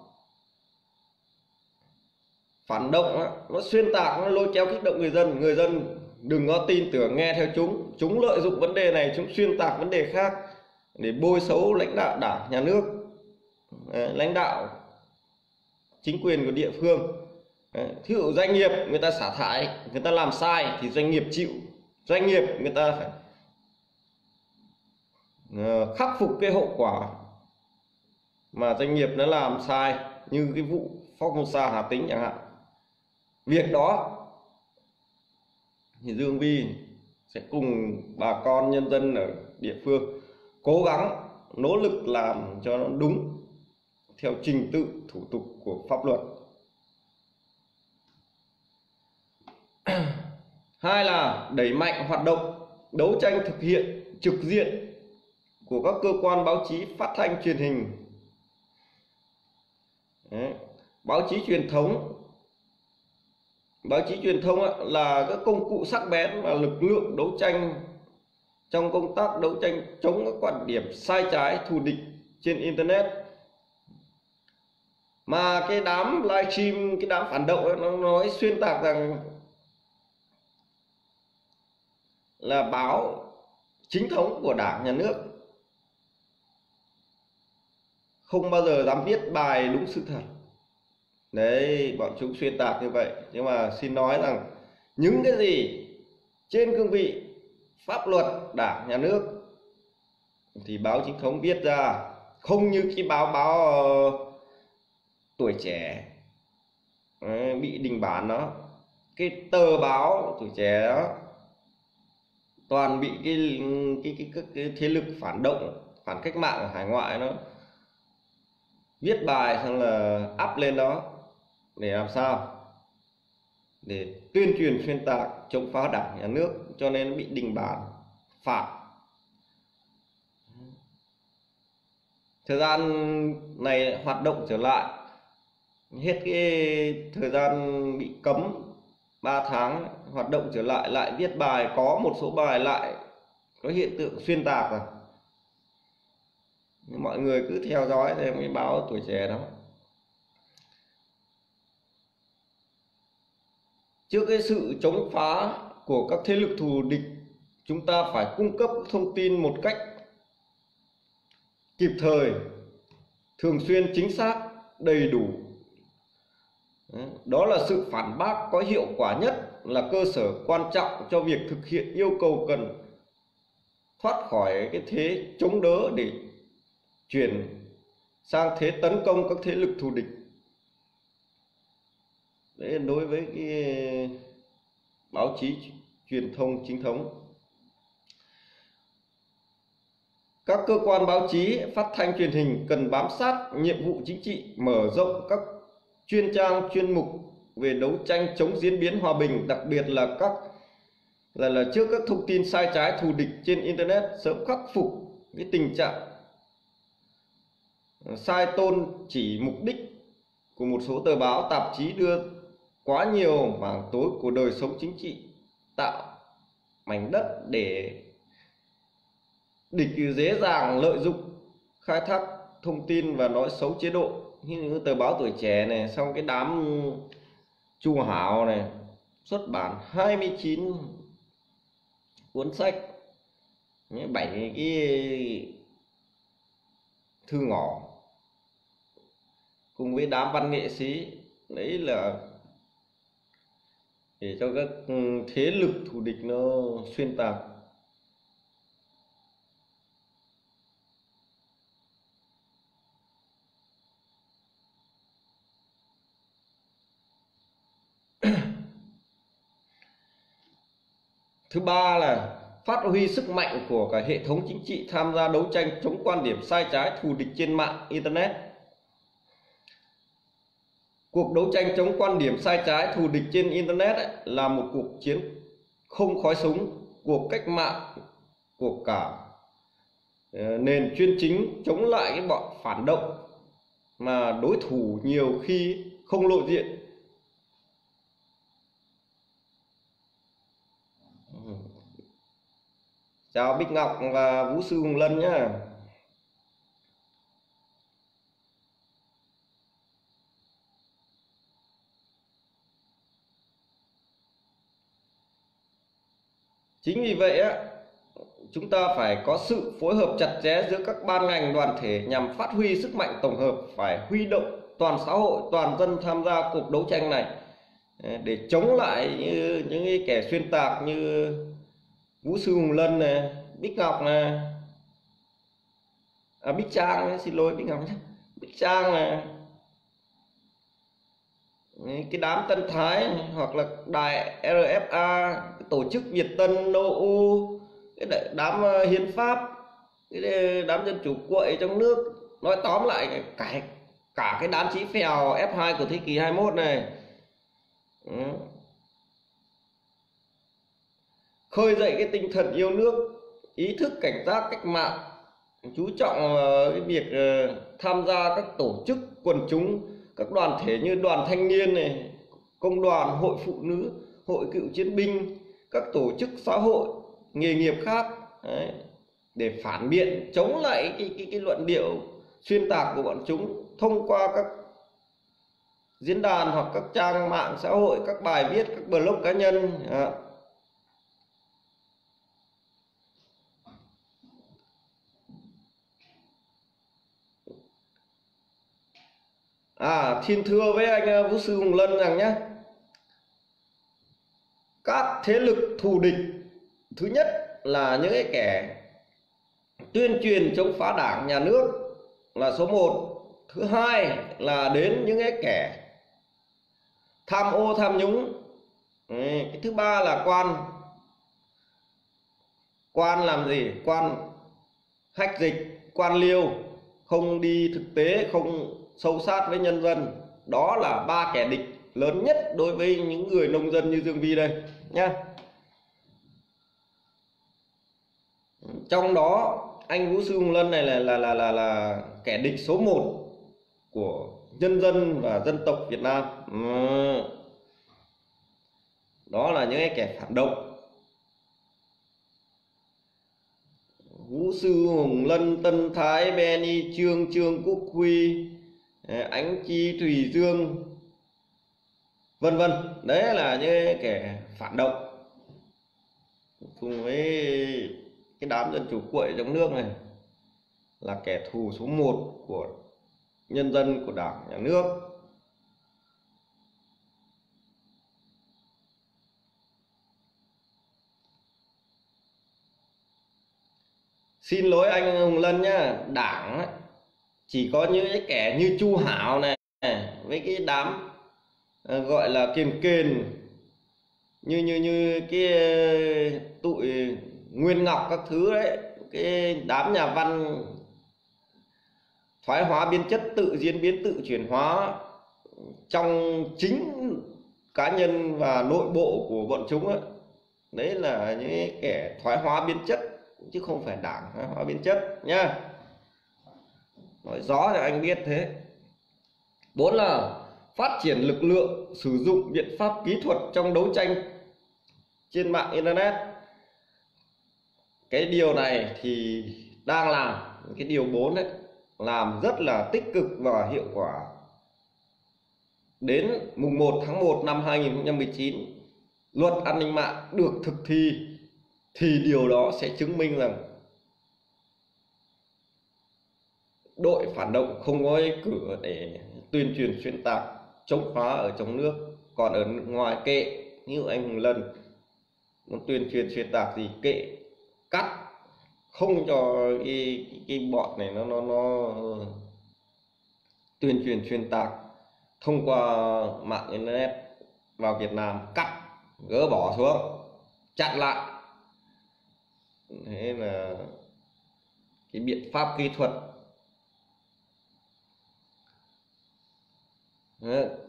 phản động nó xuyên tạc, nó lôi kéo kích động người dân người dân đừng có tin tưởng, nghe theo chúng. Chúng lợi dụng vấn đề này, chúng xuyên tạc vấn đề khác để bôi xấu lãnh đạo đảng, nhà nước ờ, lãnh đạo chính quyền của địa phương. Ờ, thí dụ doanh nghiệp người ta xả thải, người ta làm sai thì doanh nghiệp chịu. Doanh nghiệp người ta phải ờ, khắc phục cái hậu quả mà doanh nghiệp nó làm sai như cái vụ Formosa Hà Tĩnh chẳng hạn. Việc đó thì Dương Vi sẽ cùng bà con nhân dân ở địa phương cố gắng, nỗ lực làm cho nó đúng theo trình tự thủ tục của pháp luật. Hai là đẩy mạnh hoạt động đấu tranh thực hiện trực diện của các cơ quan báo chí phát thanh truyền hình Đấy. báo chí truyền thống. Báo chí truyền thông là các công cụ sắc bén và lực lượng đấu tranh. Trong công tác đấu tranh chống các quan điểm sai trái thù địch trên internet. Mà cái đám livestream cái đám phản động ấy, nó nói xuyên tạc rằng là báo chính thống của đảng nhà nước không bao giờ dám viết bài đúng sự thật. Đấy bọn chúng xuyên tạc như vậy. Nhưng mà xin nói rằng những cái gì trên cương vị pháp luật đảng nhà nước thì báo chính thống viết ra không như cái báo báo uh, tuổi trẻ Đấy, bị đình bản đó. Cái tờ báo tuổi trẻ đó toàn bị cái cái cái, cái, cái thế lực phản động phản cách mạng ở hải ngoại nó viết bài xong là up lên đó để làm sao? Để tuyên truyền xuyên tạc chống phá đảng, nhà nước, cho nên nó bị đình bản phạt. Thời gian này hoạt động trở lại, hết cái thời gian bị cấm 3 tháng, hoạt động trở lại lại viết bài, có một số bài lại có hiện tượng xuyên tạc rồi mọi người cứ theo dõi thêm cái báo tuổi trẻ đó. Trước cái sự chống phá của các thế lực thù địch, chúng ta phải cung cấp thông tin một cách kịp thời, thường xuyên chính xác, đầy đủ. Đó là sự phản bác có hiệu quả nhất là cơ sở quan trọng cho việc thực hiện yêu cầu cần thoát khỏi cái thế chống đỡ để chuyển sang thế tấn công các thế lực thù địch. Đấy, đối với cái ờ, báo chí truyền thông chính thống, các cơ quan báo chí phát thanh truyền hình cần bám sát nhiệm vụ chính trị, mở rộng các chuyên trang chuyên mục về đấu tranh chống diễn biến hòa bình, đặc biệt là các, là là trước các thông tin sai trái thù địch trên internet, sớm khắc phục cái tình trạng sai tôn chỉ mục đích của một số tờ báo, tạp chí đưa quá nhiều mảng tối của đời sống chính trị tạo mảnh đất để địch dễ dàng lợi dụng, khai thác thông tin và nói xấu chế độ. Như những tờ báo tuổi trẻ này, xong cái đám chu hảo này, xuất bản 29 cuốn sách bảy cái thư ngỏ cùng với đám văn nghệ sĩ. Đấy là để cho các ừ, thế lực thù địch nó xuyên tạc. Thứ ba là phát huy sức mạnh của cả hệ thống chính trị tham gia đấu tranh chống quan điểm sai trái thù địch trên mạng internet cuộc đấu tranh chống quan điểm sai trái thù địch trên internet ấy, là một cuộc chiến không khói súng cuộc cách mạng của cả ờ, nền chuyên chính chống lại cái bọn phản động mà đối thủ nhiều khi không lộ diện. Ừ. Chào Bích Ngọc và Vũ Sư Hùng Lân nhé chính vì vậy á chúng ta phải có sự phối hợp chặt chẽ giữa các ban ngành đoàn thể nhằm phát huy sức mạnh tổng hợp phải huy động toàn xã hội toàn dân tham gia cuộc đấu tranh này ờ, để chống lại như những cái kẻ xuyên tạc như vũ sư hùng lân này bích ngọc này. À, bích trang này, xin lỗi bích ngọc nhé bích trang này. Cái đám Tân Thái hoặc là đài RFA tổ chức Việt Tân NOU cái đám ờ, hiến pháp, cái đám dân chủ quậy trong nước, nói tóm lại cả cả cái đám chí phèo F2 của thế kỷ 21 này ừ. khơi dậy cái tinh thần yêu nước, ý thức cảnh giác cách mạng, chú trọng ờ, cái việc ờ, tham gia các tổ chức quần chúng, các đoàn thể như đoàn thanh niên này, công đoàn, hội phụ nữ, hội cựu chiến binh các tổ chức xã hội nghề nghiệp khác Đấy, để phản biện chống lại cái, cái, cái luận điệu xuyên tạc của bọn chúng thông qua các diễn đàn hoặc các trang mạng xã hội các bài viết các blog cá nhân à. À, xin thưa với anh ờ, Vũ Sư Hùng Lân rằng nhé các thế lực thù địch. Thứ nhất là những cái kẻ tuyên truyền chống phá đảng, nhà nước là số 1 thứ hai là đến những cái kẻ tham ô, tham nhũng. Cái thứ ba là quan. Quan làm gì? Quan hách dịch, quan liêu, không đi thực tế, không sâu sát với nhân dân. Đó là ba kẻ địch lớn nhất đối với những người nông dân như Dương Vi đây, nhá. Trong đó, anh Vũ Sư Hùng Lân này là là là là là kẻ địch số 1 của nhân dân và dân tộc Việt Nam. Ừ. đó là những cái kẻ phản động. Vũ Sư Hùng Lân, Tân Thái Benny Trương Trương Quốc Huy Ánh Chi Thùy Dương vân vân, đấy là những kẻ phản động. Cùng với cái đám dân chủ quậy trong nước này là kẻ thù số 1 của nhân dân, của đảng, nhà nước. Xin lỗi anh Hùng Lân nhá, đảng chỉ có những cái kẻ như Chu Hảo này, với cái đám Ờ, gọi là kiền kền. Như như như cái ờ, tụi Nguyên Ngọc các thứ đấy cái đám nhà văn thoái hóa biến chất, tự diễn biến, tự chuyển hóa trong chính cá nhân và nội bộ của bọn chúng ấy. đấy là những kẻ thoái hóa biến chất, chứ không phải đảng thoái hóa biến chất nha. Nói rõ cho anh biết thế. Bốn là phát triển lực lượng sử dụng biện pháp kỹ thuật trong đấu tranh trên mạng internet. Cái điều này thì đang làm, cái điều 4 đấy làm rất là tích cực và hiệu quả. Đến mùng 1 tháng 1 năm 2019 luật an ninh mạng được thực thi, thì điều đó sẽ chứng minh rằng đội phản động không có cửa để tuyên truyền xuyên tạc chống phá ở trong nước. Còn ở ngoài kệ như anh Hùng Lân muốn tuyên truyền xuyên tạc gì kệ cắt không cho cái, cái, cái bọn này nó nó nó tuyên truyền xuyên tạc thông qua mạng internet vào Việt Nam cắt gỡ bỏ xuống chặn lại. Thế là cái biện pháp kỹ thuật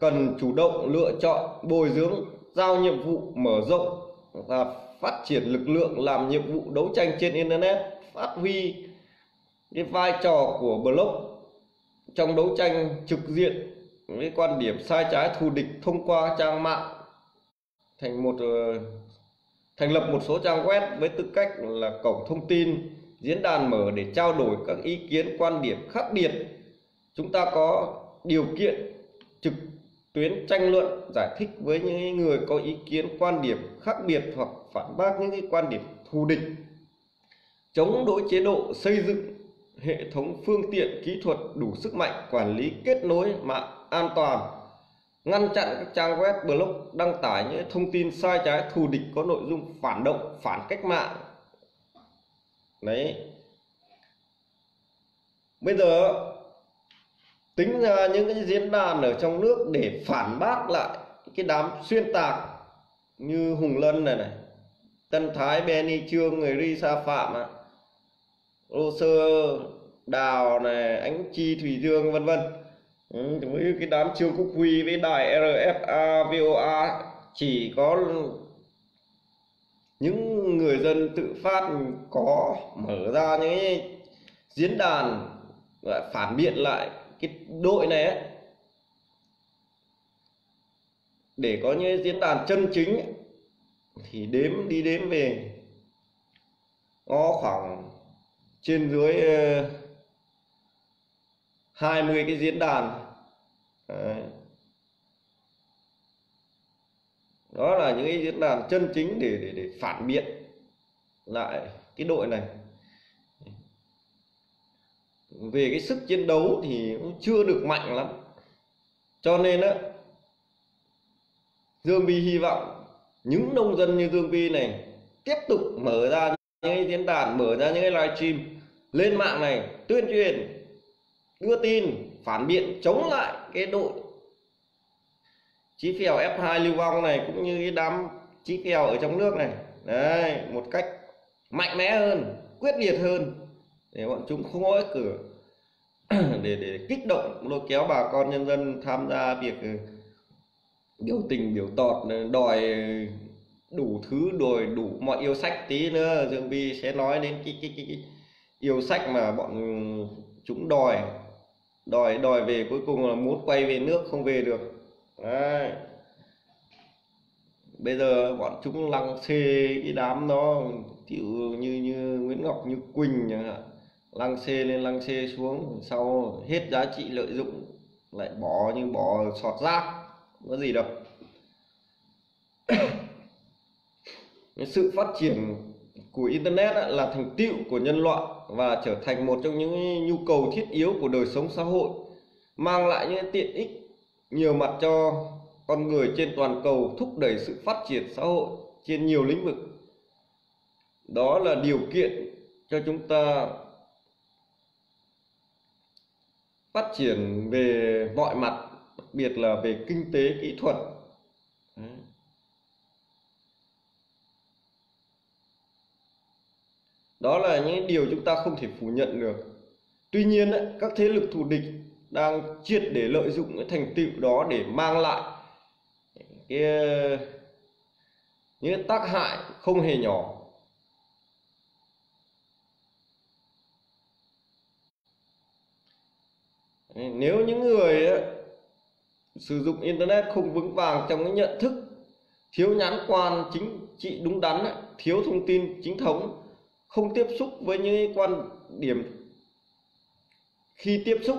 cần chủ động lựa chọn, bồi dưỡng, giao nhiệm vụ mở rộng và phát triển lực lượng làm nhiệm vụ đấu tranh trên internet, phát huy cái vai trò của blog trong đấu tranh trực diện với quan điểm sai trái thù địch thông qua trang mạng, thành một ờ, thành lập một số trang web với tư cách là cổng thông tin, diễn đàn mở để trao đổi các ý kiến quan điểm khác biệt. Chúng ta có điều kiện trực tuyến tranh luận, giải thích với những người có ý kiến quan điểm khác biệt hoặc phản bác những cái quan điểm thù địch. Chống đối chế độ xây dựng hệ thống phương tiện kỹ thuật đủ sức mạnh quản lý kết nối mạng an toàn, ngăn chặn các trang web, blog, đăng tải những thông tin sai trái thù địch có nội dung phản động, phản cách mạng. Đấy. Bây giờ tính ra những cái diễn đàn ở trong nước để phản bác lại cái đám xuyên tạc như hùng lân này này tân thái benny trương người ri sa phạm lô sơ đào này ánh chi thủy dương vân vân. Ừ, với cái đám trương quốc huy với đài rfa voa chỉ có những người dân tự phát có mở ra những cái diễn đàn phản biện lại cái đội này ấy, để có những diễn đàn chân chính ấy, thì đếm đi đếm về có khoảng trên dưới ờ, 20 cái diễn đàn Đấy. đó là những cái diễn đàn chân chính để để để phản biện lại cái đội này về cái sức chiến đấu thì cũng chưa được mạnh lắm. Cho nên á, Dương Vi hy vọng những nông dân như Dương Vi này tiếp tục mở ra những cái diễn đàn, mở ra những cái livestream lên mạng này, tuyên truyền, đưa tin, phản biện, chống lại cái đội chí phèo F2 lưu vong này cũng như cái đám chí phèo ở trong nước này. Đấy, một cách mạnh mẽ hơn, quyết liệt hơn để bọn chúng không có cửa để để kích động lôi kéo bà con nhân dân tham gia việc ừ, biểu tình biểu tọt ừ, đòi ừ, đủ thứ đòi đủ mọi yêu sách tí nữa. Dương vi sẽ nói đến cái cái cái, cái yêu sách mà bọn chúng đòi. Đòi đòi về cuối cùng là muốn quay về nước không về được. Đấy. bây giờ bọn chúng lăng xê cái đám đó kiểu như như Nguyễn Ngọc như Quỳnh chẳng hạn lăng xê lên lăng xê xuống, sau hết giá trị lợi dụng, lại bỏ như bỏ sọt rác có gì đâu. Sự phát triển của internet là thành tựu của nhân loại và trở thành một trong những nhu cầu thiết yếu của đời sống xã hội, mang lại những tiện ích nhiều mặt cho con người trên toàn cầu thúc đẩy sự phát triển xã hội trên nhiều lĩnh vực. Đó là điều kiện cho chúng ta phát triển về mọi mặt, đặc biệt là về kinh tế, kỹ thuật. Đó là những điều chúng ta không thể phủ nhận được. Tuy nhiên các thế lực thù địch đang triệt để lợi dụng cái thành tựu đó để mang lại cái những tác hại không hề nhỏ. Nếu những người sử dụng internet không vững vàng trong cái nhận thức thiếu nhãn quan chính trị đúng đắn thiếu thông tin chính thống không tiếp xúc với những quan điểm khi tiếp xúc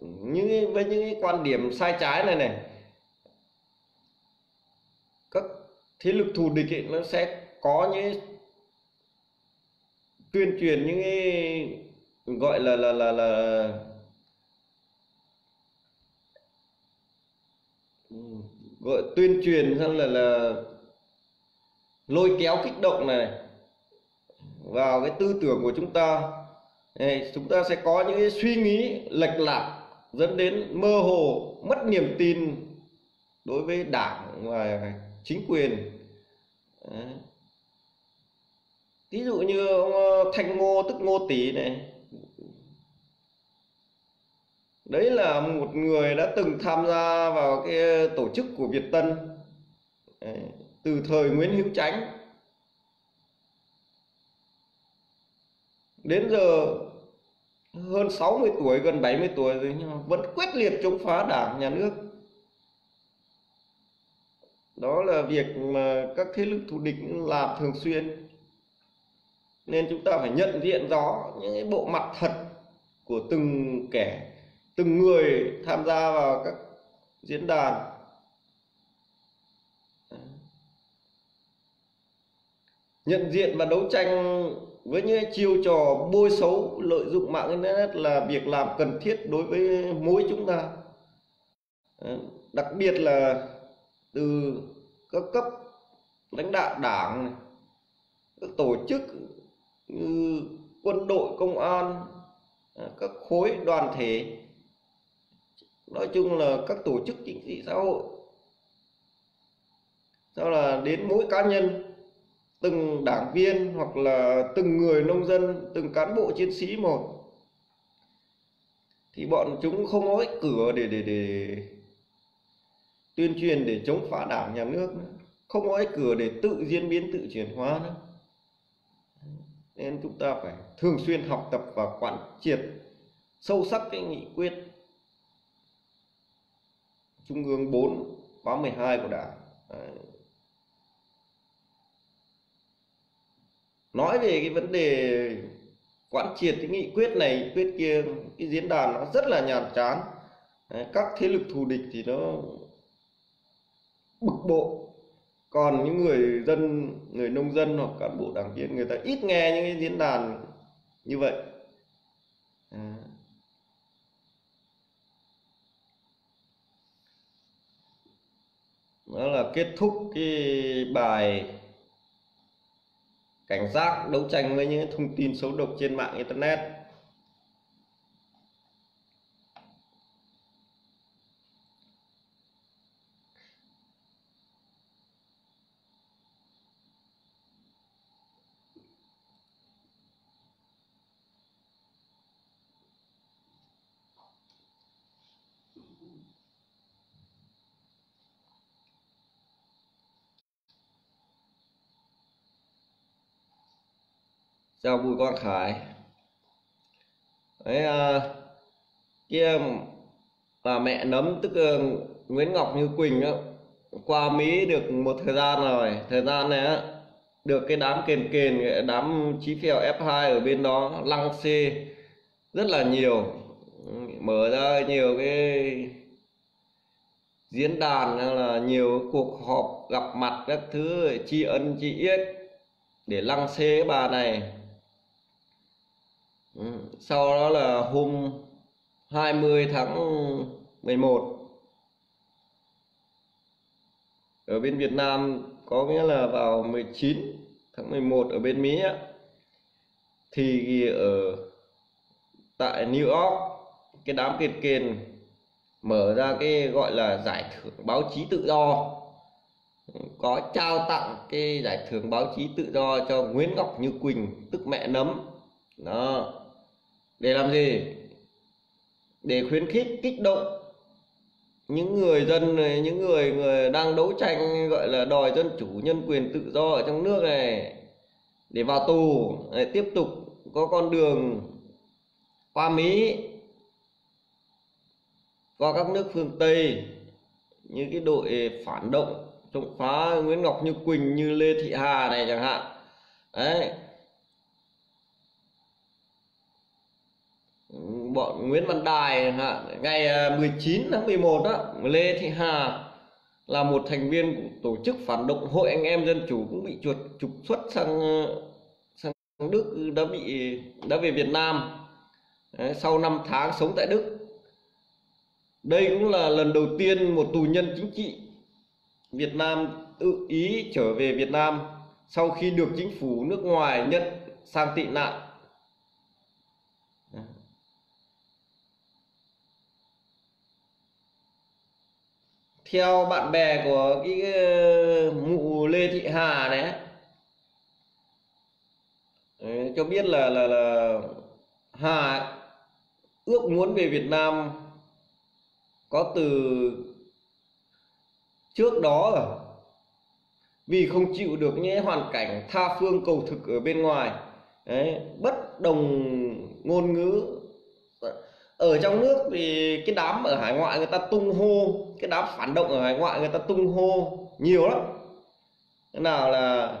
những với những quan điểm sai trái này này các thế lực thù địch ấy, nó sẽ có những tuyên truyền những cái gọi là là là là gọi tuyên truyền hay là là lôi kéo kích động này vào cái tư tưởng của chúng ta này chúng ta sẽ có những cái suy nghĩ lệch lạc dẫn đến mơ hồ, mất niềm tin đối với đảng và chính quyền Đấy. ví dụ như ông ờ, thanh ngô, tức ngô tỷ này đấy là một người đã từng tham gia vào cái tổ chức của việt tân. Đấy. từ thời nguyễn hữu chánh. Đến giờ hơn 60 tuổi, gần 70 tuổi rồi, nhưng mà vẫn quyết liệt chống phá đảng, nhà nước. Đó là việc mà các thế lực thù địch làm thường xuyên. Nên chúng ta phải nhận diện rõ những cái bộ mặt thật của từng kẻ từng người tham gia vào các diễn đàn. Nhận diện và đấu tranh với những chiêu trò bôi xấu, lợi dụng mạng internet là việc làm cần thiết đối với mỗi chúng ta. Đặc biệt là từ các cấp lãnh đạo đảng các tổ chức như quân đội, công an, các khối đoàn thể nói chung là các tổ chức chính trị xã hội sau là đến mỗi cá nhân, từng đảng viên hoặc là từng người nông dân, từng cán bộ chiến sĩ một, thì bọn chúng không có cửa để để để tuyên truyền để chống phá đảng, nhà nước nữa. không có cửa để tự diễn biến, tự chuyển hóa nữa nên chúng ta phải thường xuyên học tập và quán triệt sâu sắc cái nghị quyết Trung ương 4 khóa 12 của Đảng. Đấy. Nói về cái vấn đề quán triệt cái nghị quyết này, nghị quyết kia, cái diễn đàn nó rất là nhàm chán. Đấy, các thế lực thù địch thì nó bực bộ còn những người dân người nông dân hoặc cán bộ đảng viên người ta ít nghe những cái diễn đàn như vậy à. Đó là kết thúc cái bài cảnh giác đấu tranh với những thông tin xấu độc trên mạng internet. Chào Bùi Quang Khải. Đấy à, kia bà mẹ nấm tức là Nguyễn Ngọc Như Quỳnh đó, qua Mỹ được một thời gian rồi. Thời gian này á được cái đám kền kền đám chí phèo F2 ở bên đó lăng xê rất là nhiều. Mở ra nhiều cái diễn đàn hay là nhiều cuộc họp gặp mặt các thứ tri ân tri yết để lăng xê bà này. Ừ, sau đó là hôm 20 tháng 11 ở bên Việt Nam có nghĩa là vào 19 tháng 11 ở bên Mỹ á, thì ở tại New York cái đám kiệt kiền mở ra cái gọi là giải thưởng báo chí tự do. Có trao tặng cái giải thưởng báo chí tự do cho Nguyễn Ngọc Như Quỳnh tức mẹ nấm. Đó để làm gì? Để khuyến khích, kích động. Những người dân này, những người người đang đấu tranh, gọi là đòi dân chủ, nhân quyền tự do ở trong nước này, để vào tù, để tiếp tục có con đường qua Mỹ, qua các nước phương Tây, như cái đội phản động chống phá Nguyễn Ngọc Như Quỳnh, như Lê Thị Hà này chẳng hạn. Đấy bọn Nguyễn Văn Đài ngày à, 19 tháng 11 đó Lê Thị Hà là một thành viên của tổ chức phản động hội anh em dân chủ cũng bị chuột trục xuất sang à, sang Đức đã bị đã về Việt Nam. Đấy, sau 5 tháng sống tại Đức. Đây cũng là lần đầu tiên một tù nhân chính trị Việt Nam tự ý trở về Việt Nam sau khi được chính phủ nước ngoài nhận sang tị nạn. Theo bạn bè của cái ờ, mụ Lê Thị Hà này cho biết là là là Hà ước muốn về Việt Nam có từ trước đó rồi. Vì không chịu được những hoàn cảnh tha phương cầu thực ở bên ngoài. Đấy, bất đồng ngôn ngữ ở trong nước thì cái đám ở hải ngoại người ta tung hô, cái đám phản động ở hải ngoại người ta tung hô nhiều lắm. Thế nào là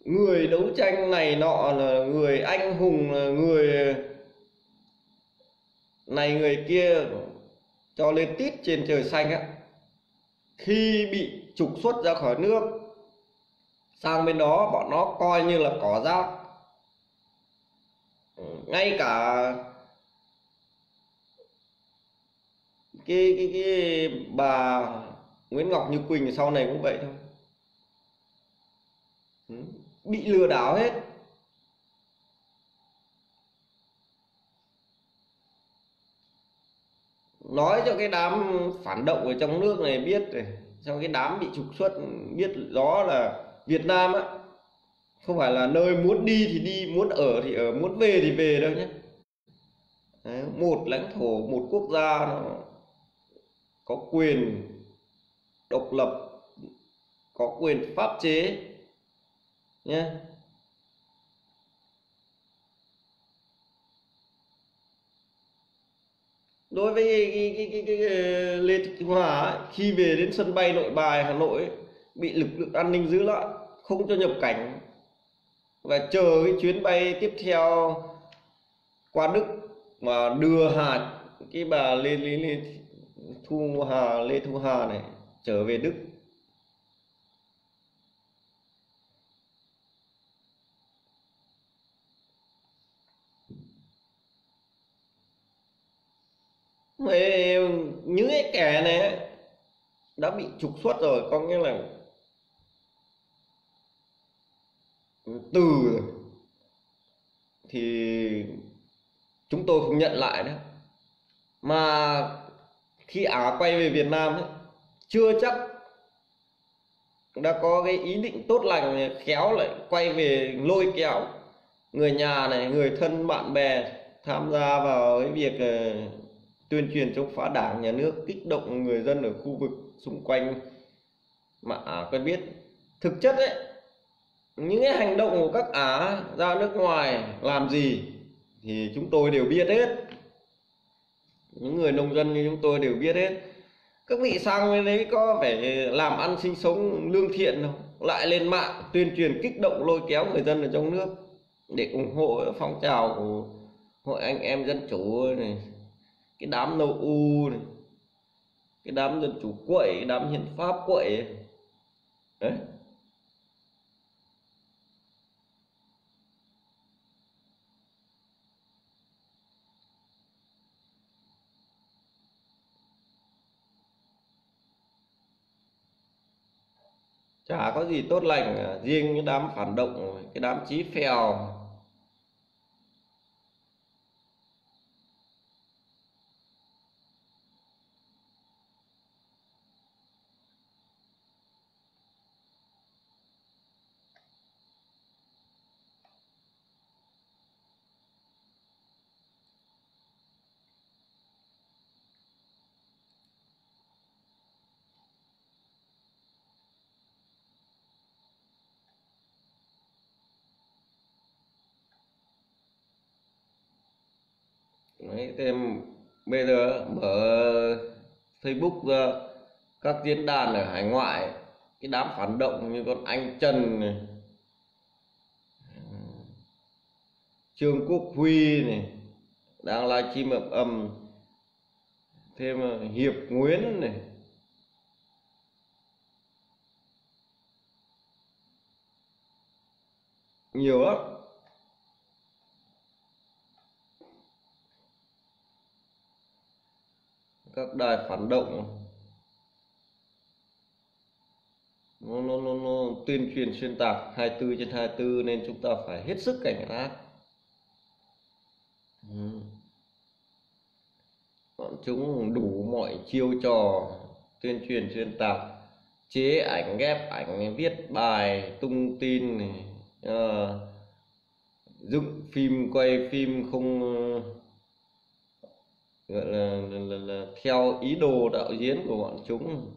người đấu tranh này nọ là người anh hùng, là người này người kia cho lên tít trên trời xanh á. Khi bị trục xuất ra khỏi nước, sang bên đó bọn nó coi như là cỏ rác. Ngay cả cái cái cái bà Nguyễn Ngọc Như Quỳnh sau này cũng vậy thôi. Ừ, bị lừa đảo hết. Nói cho cái đám phản động ở trong nước này biết rồi trong cái đám bị trục xuất biết rõ là Việt Nam á không phải là nơi muốn đi thì đi muốn ở thì ở muốn về thì về đâu nhé. Đấy, một lãnh thổ một quốc gia nó có quyền độc lập có quyền pháp chế nhé. Đối với cái, cái, cái, cái, cái Lê Thị Hòa ấy, khi về đến sân bay Nội Bài Hà Nội ấy, bị lực lượng an ninh giữ lại không cho nhập cảnh. Và chờ cái chuyến bay tiếp theo qua Đức mà đưa Hà cái bà Lê Lê, Lê Thu Hà, Lê Thu Hà này, trở về Đức. Những cái kẻ này đã bị trục xuất rồi, có nghĩa là từ thì chúng tôi không nhận lại nữa mà khi Á quay về Việt Nam ấy, chưa chắc đã có cái ý định tốt lành khéo lại quay về lôi kéo người nhà này người thân bạn bè tham gia vào cái việc uh, tuyên truyền chống phá đảng nhà nước kích động người dân ở khu vực xung quanh. Mà Á quen biết. Thực chất ấy những cái hành động của các Á ra nước ngoài làm gì thì chúng tôi đều biết hết những người nông dân như chúng tôi đều biết hết các vị sang bên đấy có phải làm ăn sinh sống lương thiện không? lại lên mạng tuyên truyền kích động lôi kéo người dân ở trong nước để ủng hộ phong trào của hội anh em dân chủ này, cái đám nâu u này, cái đám dân chủ quậy cái đám hiến pháp quậy ấy. đấy chả có gì tốt lành à, riêng những đám phản động cái đám chí phèo. Đấy, thêm bây giờ mở Facebook ra các diễn đàn ở hải ngoại cái đám phản động như con anh Trần này Trương Quốc Huy này đang livestream ập ầm thêm ờ, Hiệp Nguyễn này. Nhiều lắm. Các đài phản động nó, nó, nó, nó tuyên truyền xuyên tạc 24 trên 24 nên chúng ta phải hết sức cảnh giác ừ. bọn chúng đủ mọi chiêu trò tuyên truyền xuyên tạc chế ảnh ghép ảnh viết bài tung tin này uh, dựng phim quay phim không gọi là, là, là, là theo ý đồ đạo diễn của bọn chúng.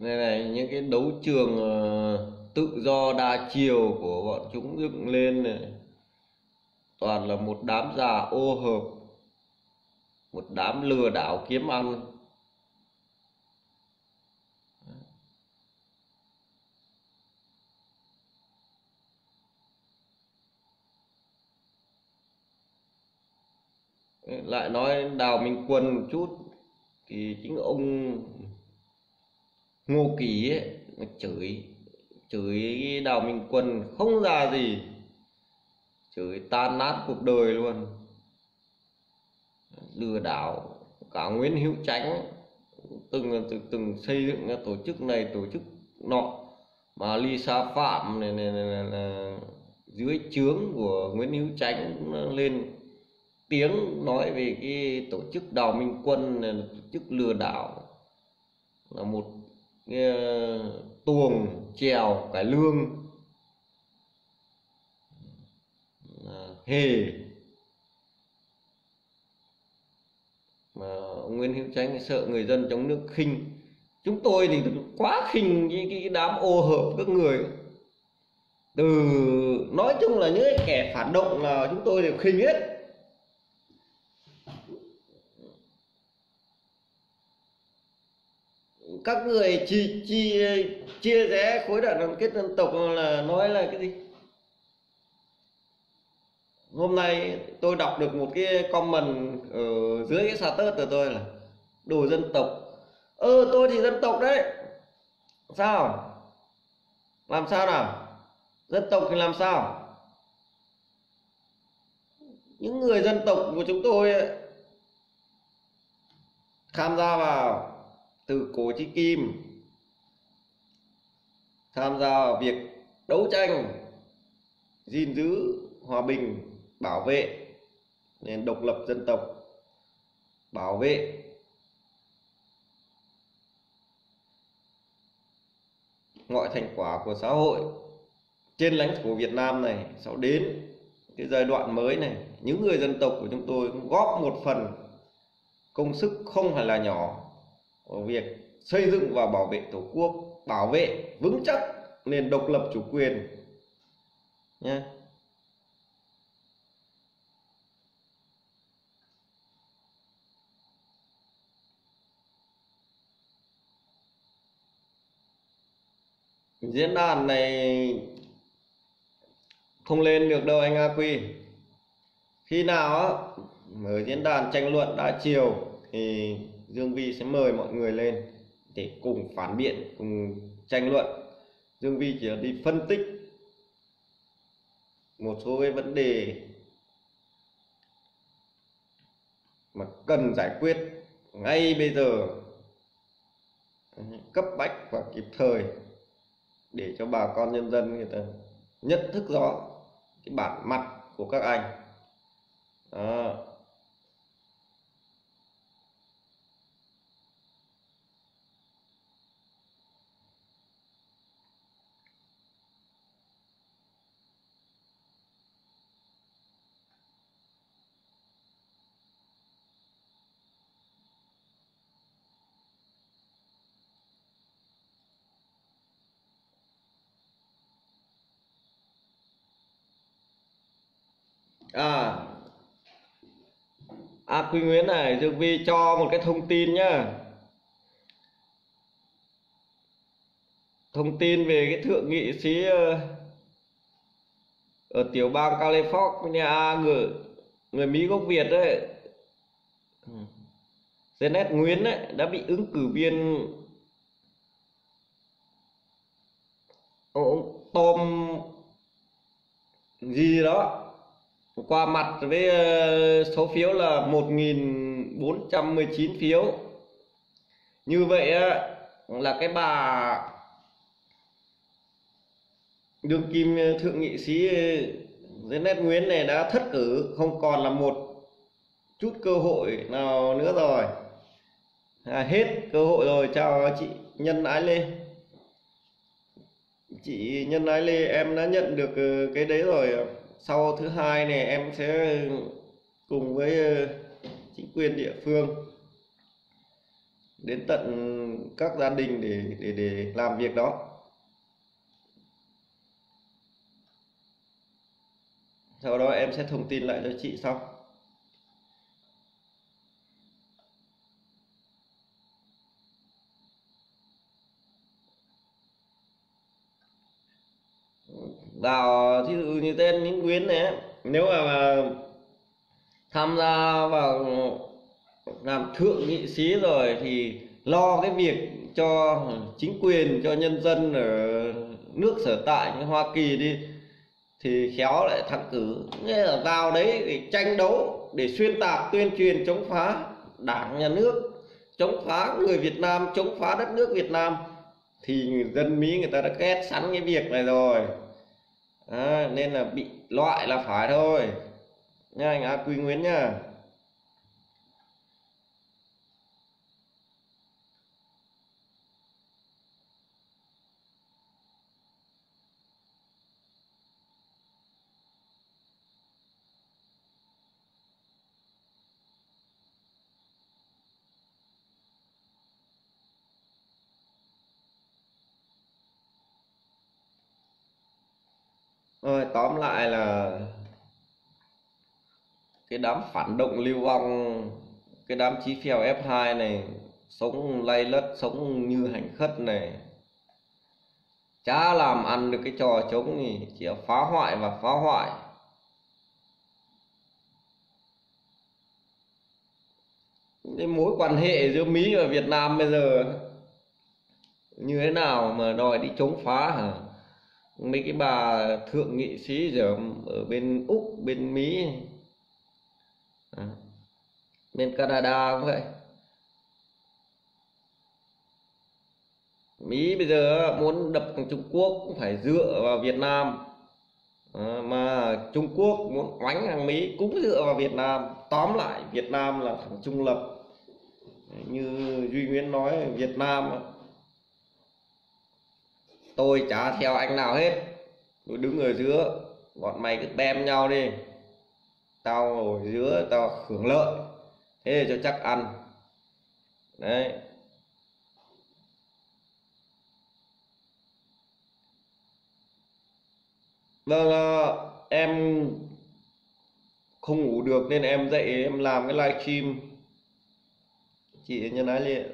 Này này, những cái đấu trường ờ, tự do đa chiều của bọn chúng dựng lên này. Toàn là một đám già ô hợp, một đám lừa đảo kiếm ăn. Lại nói đào minh quân một chút, thì chính ông ngô kỳ ấy chửi chửi đào minh quân không ra gì. Chửi tan nát cuộc đời luôn. Lừa đảo cả nguyễn hữu chánh từng từng, từng xây dựng tổ chức này tổ chức nọ. Mà Lisa Phạm này, này, này, này, này dưới trướng của Nguyễn Hữu Chánh lên tiếng nói về cái tổ chức đào minh quân này, tổ chức lừa đảo. Là một tuồng chèo cải lương. Hề. Mà ông Nguyễn Hữu tránh sợ người dân chống nước khinh. Chúng tôi thì quá khinh cái, cái đám ô hợp các người. Từ nói chung là những cái kẻ phản động là chúng tôi đều khinh hết. Các người chi chi chia rẽ khối đại đoàn kết dân tộc là nói là cái gì? Hôm nay tôi đọc được một cái comment ở dưới cái status của tôi là đồ dân tộc. Ơ tôi thì dân tộc đấy. Sao? Làm sao nào? Dân tộc thì làm sao? Những người dân tộc của chúng tôi ấy, tham gia vào từ cổ chí kim, tham gia vào việc đấu tranh, gìn giữ, hòa bình, bảo vệ nền độc lập dân tộc, bảo vệ mọi thành quả của xã hội trên lãnh thổ Việt Nam này. Sau đến cái giai đoạn mới này, những người dân tộc của chúng tôi cũng góp một phần công sức không phải là nhỏ việc xây dựng và bảo vệ tổ quốc, bảo vệ vững chắc nền độc lập chủ quyền nhé. Diễn đàn này không lên được đâu anh A Quy. Khi nào á, mở diễn đàn tranh luận đa chiều thì Dương Vi sẽ mời mọi người lên để cùng phản biện, cùng tranh luận Dương Vi chỉ đi phân tích một số cái vấn đề mà cần giải quyết ngay bây giờ, cấp bách và kịp thời để cho bà con nhân dân người ta nhận thức rõ cái bản mặt của các anh đó. à à Quy Nguyễn này Dương Vi cho một cái thông tin nhá. Thông tin về cái thượng nghị sĩ ờ, ở tiểu bang California, người người Mỹ gốc Việt đấy. Janet Nguyễn đấy đã bị ứng cử viên. Ông Tom gì đó qua mặt với ờ, số phiếu là 1419 phiếu. Như vậy là cái bà đương kim ờ, thượng nghị sĩ ờ, Janet Nguyễn này đã thất cử không còn là một chút cơ hội nào nữa rồi. À, hết cơ hội rồi chào chị Nhân Ái Lê. Chị Nhân Ái Lê em đã nhận được cái đấy rồi sau thứ hai này em sẽ cùng với ờ, chính quyền địa phương đến tận các gia đình để để để làm việc đó. Sau đó em sẽ thông tin lại cho chị sau. Vào thí dụ như tên những quyến này nếu mà, mà tham gia vào làm thượng nghị sĩ rồi thì lo cái việc cho chính quyền cho nhân dân ở nước sở tại như Hoa Kỳ đi thì khéo lại thắng cử. Nghĩa là vào đấy để tranh đấu để xuyên tạc tuyên truyền chống phá đảng nhà nước chống phá người Việt Nam chống phá đất nước Việt Nam thì người dân Mỹ người ta đã ghét sẵn cái việc này rồi à, nên là bị loại là phải thôi. Nha anh A Quy Nguyễn nha. Rồi tóm lại là cái đám phản động lưu vong, cái đám chí phèo F2 này, sống lay lất, sống như hành khất này, chả làm ăn được cái trò chống thì chỉ phá hoại và phá hoại. Cái mối quan hệ giữa Mỹ và Việt Nam bây giờ như thế nào mà đòi đi chống phá hả? Mấy cái bà thượng nghị sĩ giờ ở bên úc bên mỹ. À, bên canada cũng vậy. Mỹ bây giờ muốn đập trung quốc cũng phải dựa vào việt nam. À, mà trung quốc muốn oánh hàng mỹ cũng dựa vào việt nam. Tóm lại việt nam là thằng trung lập. Như duy nguyễn nói việt nam tôi chả theo anh nào hết. Tôi đứng ở giữa, bọn mày cứ bem nhau đi. Tao ngồi giữa, tao hưởng lợi. Thế cho chắc ăn. Đấy. Vâng ờ, em không ngủ được nên em dậy em làm cái livestream. Chị nhân ái liệt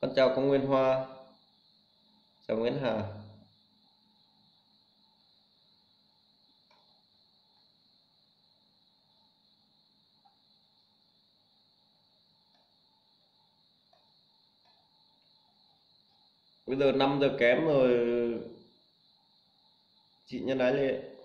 con chào Công Nguyên Hoa chào Nguyễn Hà. Bây giờ 5 giờ kém rồi. Chị nhân ái lên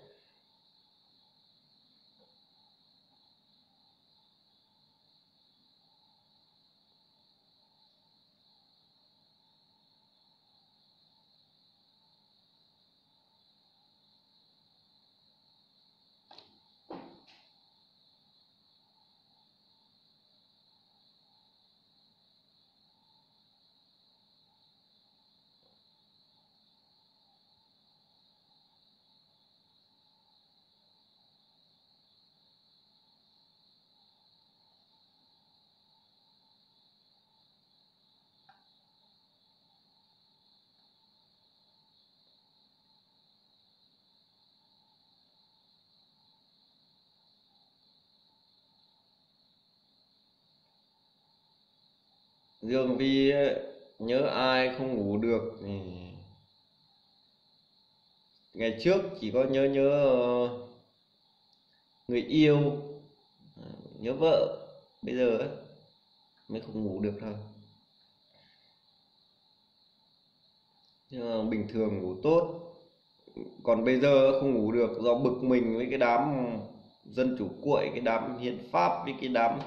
Dương Vi ờ, nhớ ai không ngủ được thì ngày trước chỉ có nhớ nhớ ờ, người yêu ờ, nhớ vợ. Bây giờ mới không ngủ được thôi nhưng mà bình thường ngủ tốt. Còn bây giờ không ngủ được, do bực mình với cái đám dân chủ cuội, cái đám hiến pháp với cái đám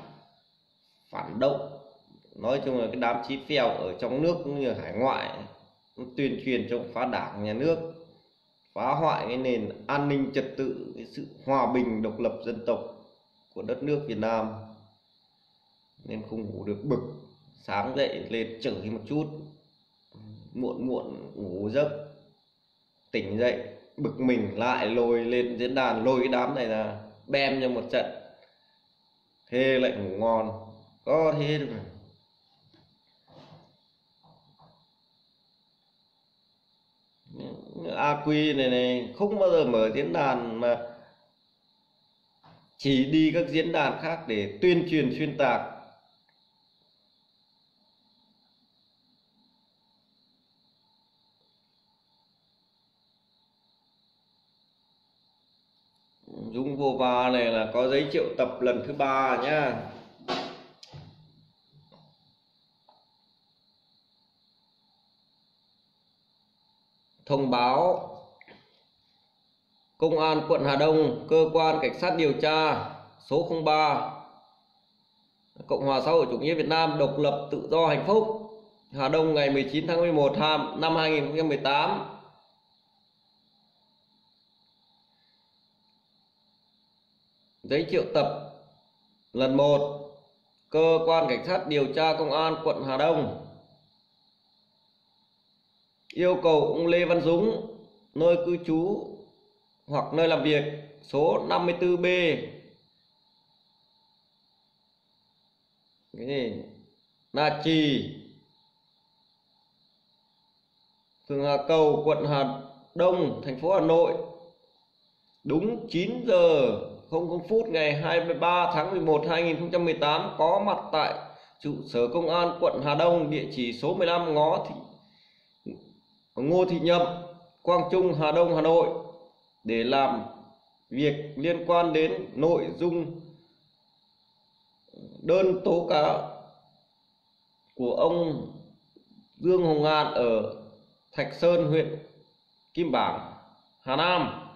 phản động nói chung là cái đám chí phèo ở trong nước cũng như hải ngoại tuyên truyền chống phá đảng, nhà nước, phá hoại cái nền an ninh trật tự, cái sự hòa bình, độc lập dân tộc của đất nước Việt Nam. Nên không ngủ được bực, sáng dậy lên chửi một chút, muộn muộn ngủ giấc, tỉnh dậy, bực mình lại lôi lên diễn đàn, lôi cái đám này ra bem cho một trận. Thế lại ngủ ngon, có thế được AQ này này, không bao giờ mở diễn đàn mà chỉ đi các diễn đàn khác để tuyên truyền xuyên tạc. Dung vô va này là có giấy triệu tập lần thứ ba nhá. Thông báo. Công an quận Hà Đông, cơ quan cảnh sát điều tra số 03 Cộng hòa xã hội chủ nghĩa Việt Nam độc lập tự do hạnh phúc. Hà Đông ngày 19 tháng 11 năm 2018 Giấy triệu tập lần 1 Cơ quan cảnh sát điều tra công an quận Hà Đông yêu cầu ông Lê Văn Dũng, nơi cư trú hoặc nơi làm việc, số 54B cái gì? Na Trì. Phường Hà Cầu, quận Hà Đông, thành phố Hà Nội. Đúng 9 giờ 00 phút ngày 23 tháng 11 2018 có mặt tại trụ sở công an quận Hà Đông, địa chỉ số 15 ngõ thị Ngô Thị Nhậm, Quang Trung, Hà Đông, Hà Nội để làm việc liên quan đến nội dung đơn tố cáo của ông Dương Hồng Ngạn ở Thạch Sơn, huyện Kim Bảng, Hà Nam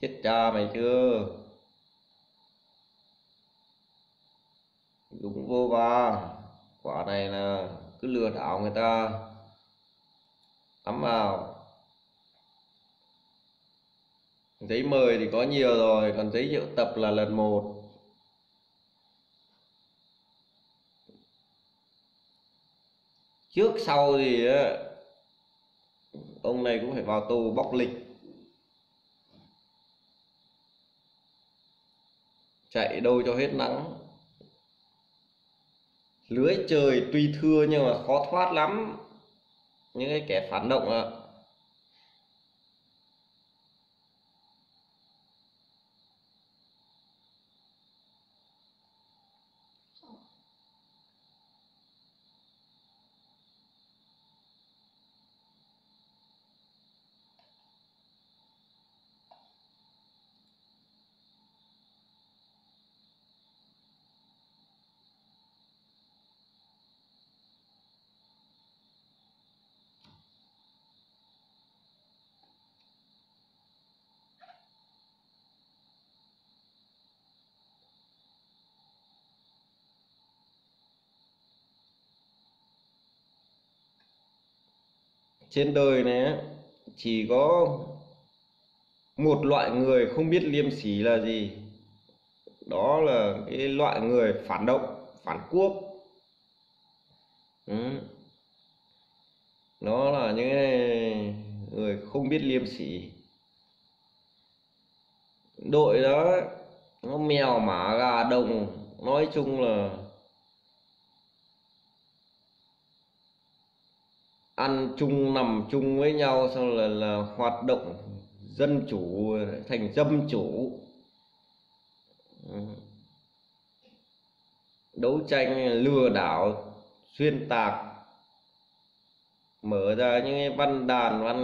chết cha mày chưa đúng vô vàng quả này là cứ lừa đảo người ta. Ấm vào. Giấy mời thì có nhiều rồi, còn giấy triệu tập là lần một. Trước sau thì ông này cũng phải vào tù bóc lịch. Chạy đâu cho hết nắng lưới trời tuy thưa nhưng mà khó thoát lắm. Những cái kẻ phản động ạ. Trên đời này chỉ có một loại người không biết liêm sỉ là gì? Đó là cái loại người phản động, phản quốc. Ừ. nó là những người không biết liêm sỉ. Đội đó, nó mèo mả gà đồng. Nói chung là ăn chung nằm chung với nhau xong là là hoạt động dân chủ thành dâm chủ. Ừ. Đấu tranh lừa đảo xuyên tạc. Mở ra những văn đàn văn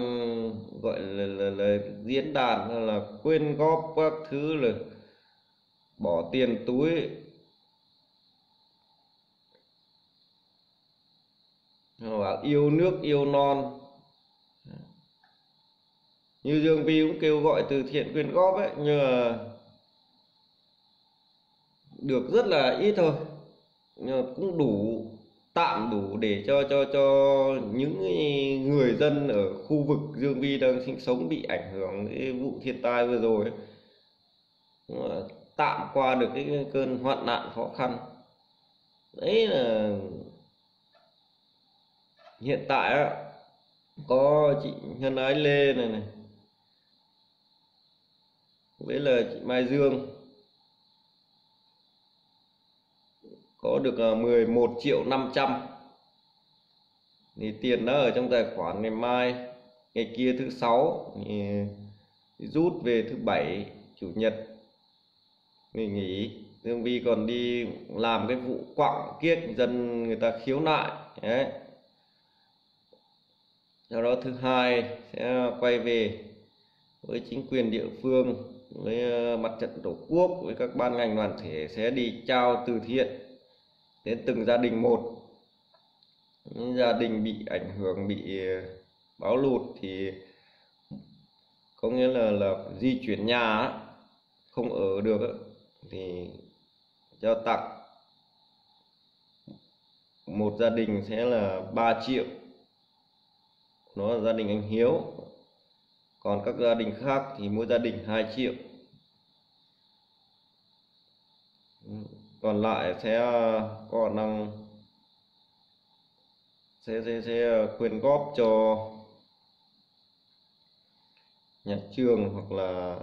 gọi là, là, là diễn đàn là quyên góp các thứ là bỏ tiền túi. Bảo yêu nước, yêu non. Như Dương Vi cũng kêu gọi từ thiện quyên góp ấy, nhưng mà được rất là ít thôi. Nhưng mà cũng đủ, tạm đủ để cho cho cho những người dân ở khu vực Dương Vi đang sinh sống bị ảnh hưởng cái vụ thiên tai vừa rồi tạm qua được cái cơn hoạn nạn khó khăn. Đấy là hiện tại á, có chị Nhân Ái Lê này này. Với là chị Mai Dương. Có được à, 11 triệu 500 thì tiền nó ở trong tài khoản ngày mai ngày kia thứ sáu thì rút về thứ bảy chủ nhật. Mình nghỉ. Dương Vi còn đi làm cái vụ quặng kiết dân người ta khiếu nại. Đấy sau đó thứ hai sẽ quay về với chính quyền địa phương, với ờ, mặt trận tổ quốc, với các ban ngành đoàn thể sẽ đi trao từ thiện đến từng gia đình một. Những gia đình bị ảnh hưởng, bị báo bão lụt thì có nghĩa là là di chuyển nhà không ở được thì cho tặng một gia đình sẽ là 3 triệu nó là gia đình anh Hiếu. Còn các gia đình khác thì mỗi gia đình 2 triệu. Còn lại sẽ có năng sẽ, sẽ, sẽ quyên góp cho nhà trường hoặc là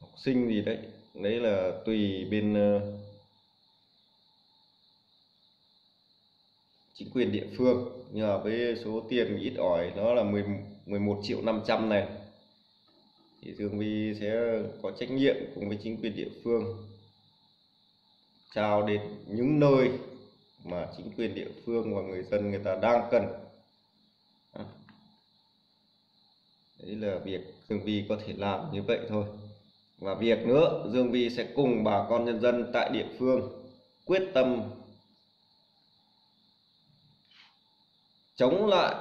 học sinh gì đấy. Đấy là tùy bên uh, chính quyền địa phương. Nhờ với số tiền ít ỏi nó là 10, 11 triệu 500 này. Thì Dương Vi sẽ có trách nhiệm cùng với chính quyền địa phương trao đến những nơi mà chính quyền địa phương và người dân người ta đang cần. Đấy là việc Dương Vi có thể làm như vậy thôi. Và việc nữa Dương Vi sẽ cùng bà con nhân dân tại địa phương quyết tâm chống lại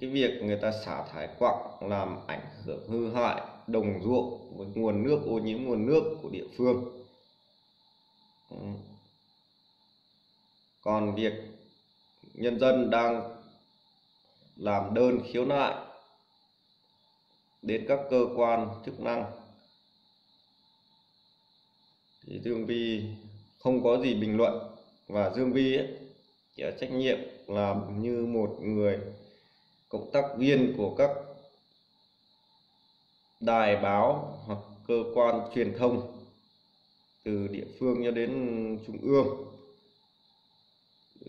cái việc người ta xả thải quặng làm ảnh hưởng hư hại đồng ruộng với nguồn nước ô nhiễm nguồn nước của địa phương. Ừ. Còn việc nhân dân đang làm đơn khiếu nại đến các cơ quan chức năng thì Dương Vi không có gì bình luận và Dương Vi ấy, chỉ có trách nhiệm làm như một người cộng tác viên của các đài báo hoặc cơ quan truyền thông từ địa phương cho đến trung ương,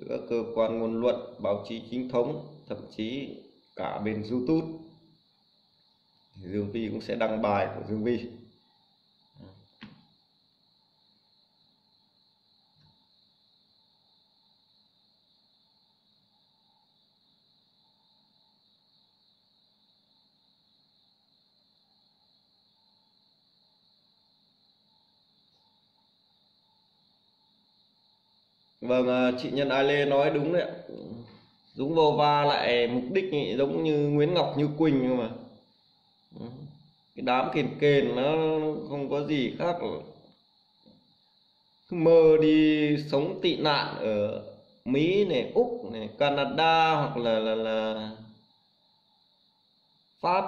các cơ quan ngôn luận, báo chí chính thống, thậm chí cả bên youtube. Dương vi cũng sẽ đăng bài của dương vi Vâng, à, chị Nhân Ai Lê nói đúng đấy ạ. Dũng vô va lại mục đích ý, giống như Nguyễn Ngọc Như Quỳnh nhưng mà. Cái đám kền kền nó không có gì khác. Cứ mơ đi sống tị nạn ở Mỹ này, Úc này, Canada hoặc là là là Pháp.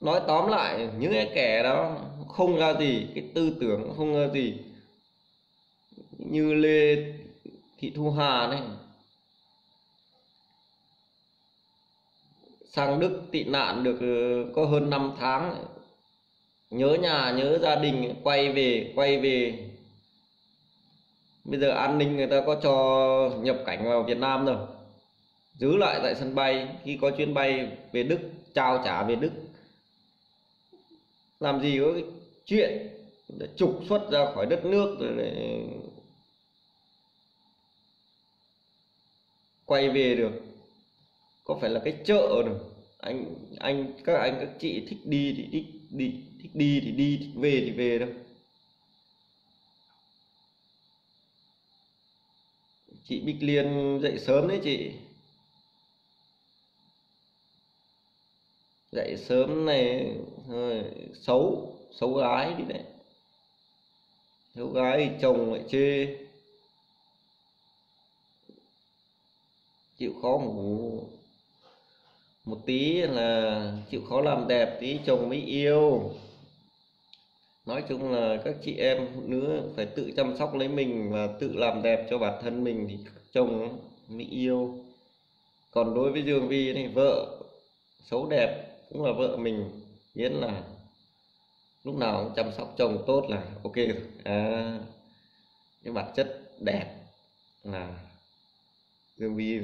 Nói tóm lại những cái kẻ đó không ra gì cái tư tưởng không ra gì như lê thị thu hà này, sang đức tị nạn được ờ, có hơn 5 tháng. Nhớ nhà, nhớ gia đình, quay về quay về. Bây giờ an ninh người ta có cho nhập cảnh vào Việt Nam rồi. Giữ lại tại sân bay, khi có chuyến bay về Đức, trao trả về Đức. Làm gì có cái chuyện để trục xuất ra khỏi đất nước, rồi để quay về được. Có phải là cái chợ được anh anh, các anh, các chị thích đi thì thích đi thích đi thì đi, thích về thì về đâu chị Bích Liên dậy sớm đấy chị. Dậy sớm này xấu xấu gái đi đấy. Xấu gái chồng lại chê. Chịu khó ngủ. Một tí là chịu khó làm đẹp tí chồng mới yêu. Nói chung là các chị em phụ nữ phải tự chăm sóc lấy mình và tự làm đẹp cho bản thân mình thì chồng mới yêu. Còn đối với dương vi này vợ xấu đẹp cũng là vợ mình miễn là lúc nào cũng chăm sóc chồng tốt là ok à, cái bản chất đẹp là rồi vì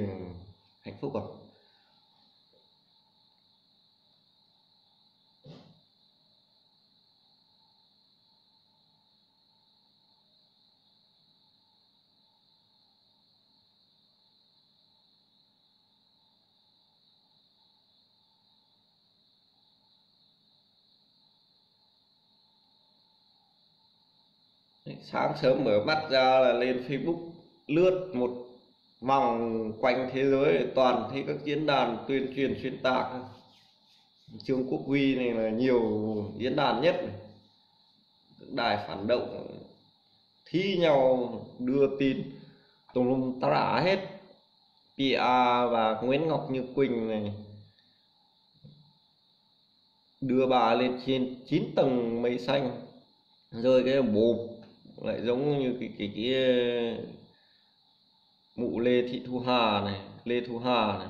hạnh phúc rồi sáng sớm mở mắt ra là lên facebook lướt một vòng quanh thế giới toàn thấy các diễn đàn tuyên truyền xuyên tạc. Trương Quốc Huy này là nhiều diễn đàn nhất này. đài phản động thi nhau đưa tin. Tùm lum tá hết. Pia và Nguyễn Ngọc Như Quỳnh này đưa bà lên trên 9 tầng mây xanh. Rơi cái bộp lại giống như cái cái, cái, cái mụ Lê Thị Thu Hà này Lê Thu Hà này.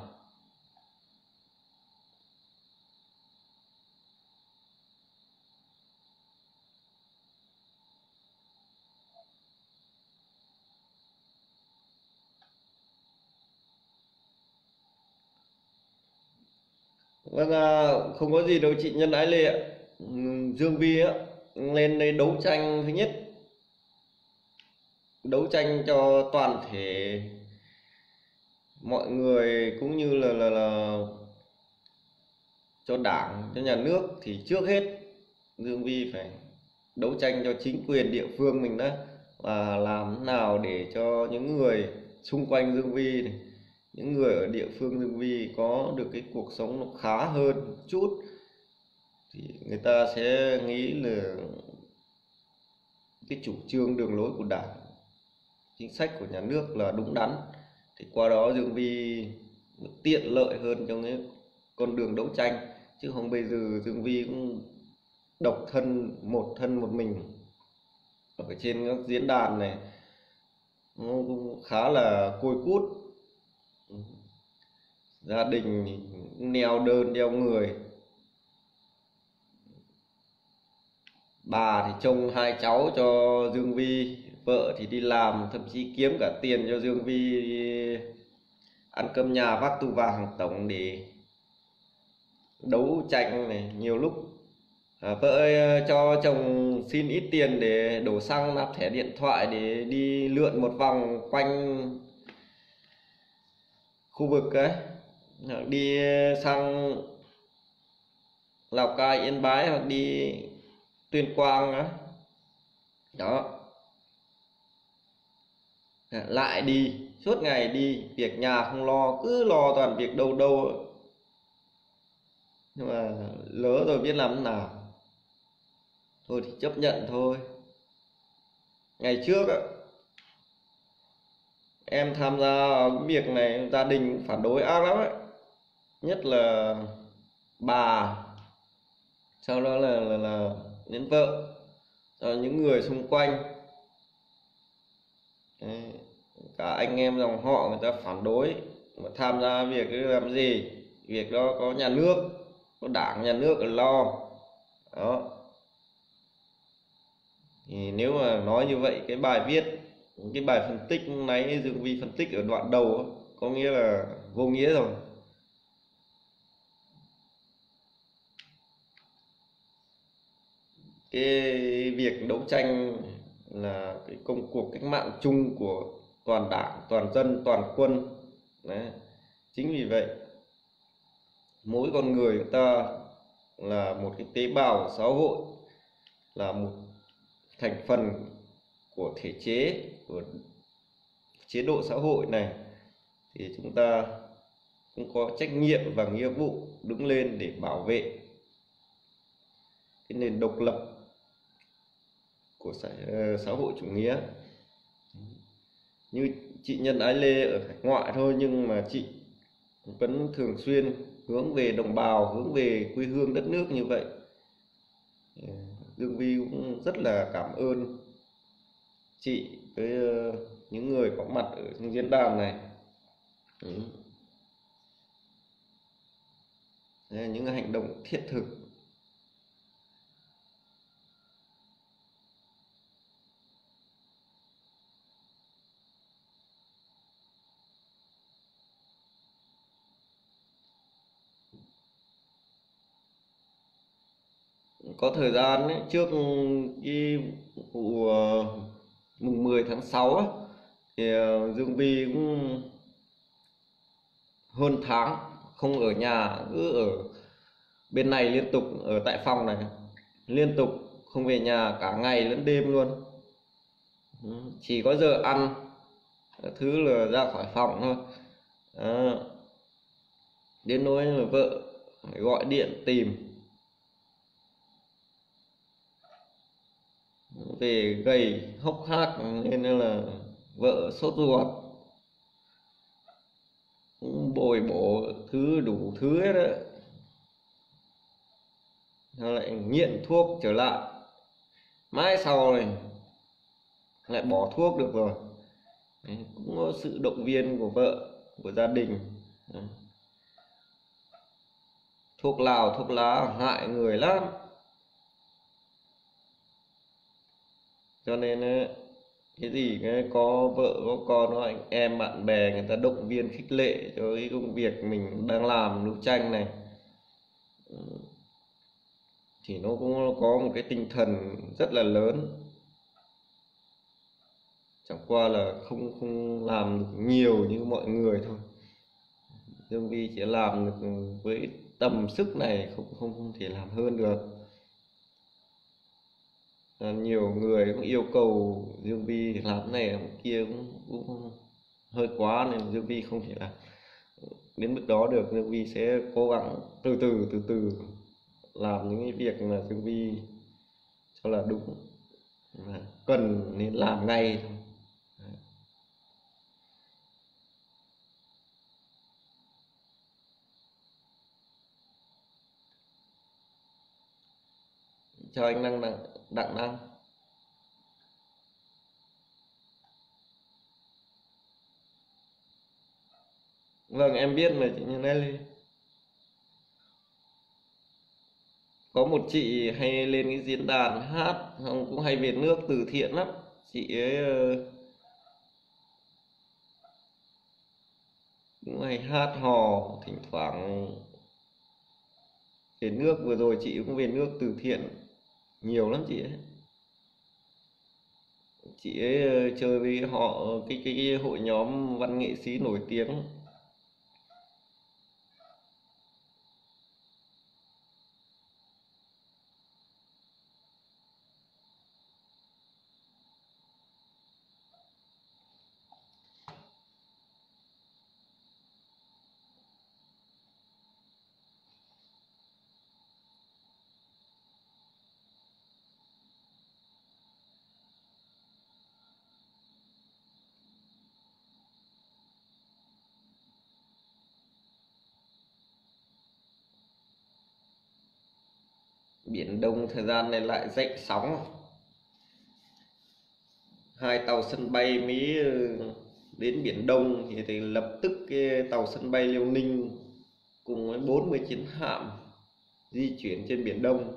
Vâng à, không có gì đâu chị nhân ái lê ạ. Ừ, Dương vi á lên đây đấu tranh thứ nhất đấu tranh cho toàn thể mọi người cũng như là là, là cho đảng cho nhà nước thì trước hết dương vi phải đấu tranh cho chính quyền địa phương mình đó và làm thế nào để cho những người xung quanh dương vi này những người ở địa phương Dương Vi có được cái cuộc sống nó khá hơn chút thì người ta sẽ nghĩ là cái chủ trương đường lối của đảng chính sách của nhà nước là đúng đắn, thì qua đó Dương Vi tiện lợi hơn trong cái con đường đấu tranh. Chứ không bây giờ Dương Vi cũng độc thân, một thân một mình ở trên các diễn đàn này, nó cũng khá là côi cút. Gia đình neo đơn đeo người. Bà thì trông hai cháu cho Dương Vi vợ thì đi làm thậm chí kiếm cả tiền cho Dương Vi ăn cơm nhà vác tu vàng tổng để đấu tranh này nhiều lúc. À, vợ ơi, cho chồng xin ít tiền để đổ xăng nạp thẻ điện thoại để đi lượn một vòng quanh khu vực ấy. Đi sang Lào Cai Yên Bái hoặc đi Tuyên Quang đó, đó lại đi suốt ngày đi việc nhà không lo cứ lo toàn việc đâu đâu nhưng mà lỡ rồi biết làm thế nào thôi thì chấp nhận thôi. Ngày trước em tham gia cái việc này gia đình phản đối ác lắm ấy. Nhất là bà sau đó là là, là đến vợ rồi những người xung quanh. Đấy cả anh em dòng họ người ta phản đối, mà tham gia việc cái làm gì? Việc đó có nhà nước, có đảng, nhà nước ở lo. Đó. Thì nếu mà nói như vậy, cái bài viết, cái bài phân tích nãy dương vi phân tích ở đoạn đầu có nghĩa là vô nghĩa rồi. Cái việc đấu tranh là cái công cuộc cách mạng chung của toàn đảng toàn dân toàn quân. Đấy. chính vì vậy mỗi con người chúng ta là một cái tế bào xã hội là một thành phần của thể chế của chế độ xã hội này. Thì chúng ta cũng có trách nhiệm và nghĩa vụ đứng lên để bảo vệ cái nền độc lập của xã, ờ, xã hội chủ nghĩa như chị Nhân Ái Lê ở hải ngoại thôi, nhưng mà chị vẫn thường xuyên hướng về đồng bào, hướng về quê hương đất nước như vậy. Ờ, Dương Vi cũng rất là cảm ơn chị với ờ, những người có mặt ở trong diễn đàn này. Những hành động thiết thực. Có thời gian ấy, trước cái vụ ờ, mùng 10 tháng 6 ấy, thì ờ, Dương Vi cũng hơn tháng không ở nhà cứ ở bên này liên tục ở tại phòng này liên tục không về nhà cả ngày lẫn đêm luôn. Ừ, chỉ có giờ ăn thứ là ra khỏi phòng thôi. À, đến nỗi là vợ gọi điện tìm. Về gầy hốc hác nên là vợ sốt ruột. Bồi bổ thứ đủ thứ hết đó nó lại nghiện thuốc trở lại. Mãi sau này lại bỏ thuốc được rồi. Đấy, cũng có sự động viên của vợ của gia đình. Đấy. thuốc lào thuốc lá hại người lắm. Cho nên ờ, cái gì cái có vợ, có con, có anh em, bạn bè, người ta động viên khích lệ cho cái công việc mình đang làm, đấu tranh này. Ừ. Thì nó cũng có một cái tinh thần rất là lớn. Chẳng qua là không không làm được nhiều như mọi người thôi. Dương Vi chỉ làm được ừ, với tầm sức này, không không không thể làm hơn được. Ờ, nhiều người cũng yêu cầu Dương Vi làm này làm kia cũng, cũng hơi quá nên Dương Vi không thể làm. Đến mức đó được Dương Vi sẽ cố gắng từ từ từ từ làm những cái việc mà Dương Vi cho là đúng là cần nên làm ngay thôi. Cho anh năng năng đặng đăng vâng em biết mà chị như Nelly. Có một chị hay lên cái diễn đàn hát không cũng hay về nước từ thiện lắm. Chị ấy ờ, cũng hay hát hò thỉnh thoảng. Về nước, vừa rồi chị cũng về nước từ thiện nhiều lắm chị ấy. Chị ấy ờ, chơi với họ ờ, cái cái, cái hội nhóm văn nghệ sĩ nổi tiếng. Biển đông thời gian này lại dậy sóng. Hai tàu sân bay mỹ ừ, đến biển đông thì, thì lập tức cái tàu sân bay liêu ninh cùng với 40 chiến hạm di chuyển trên biển đông.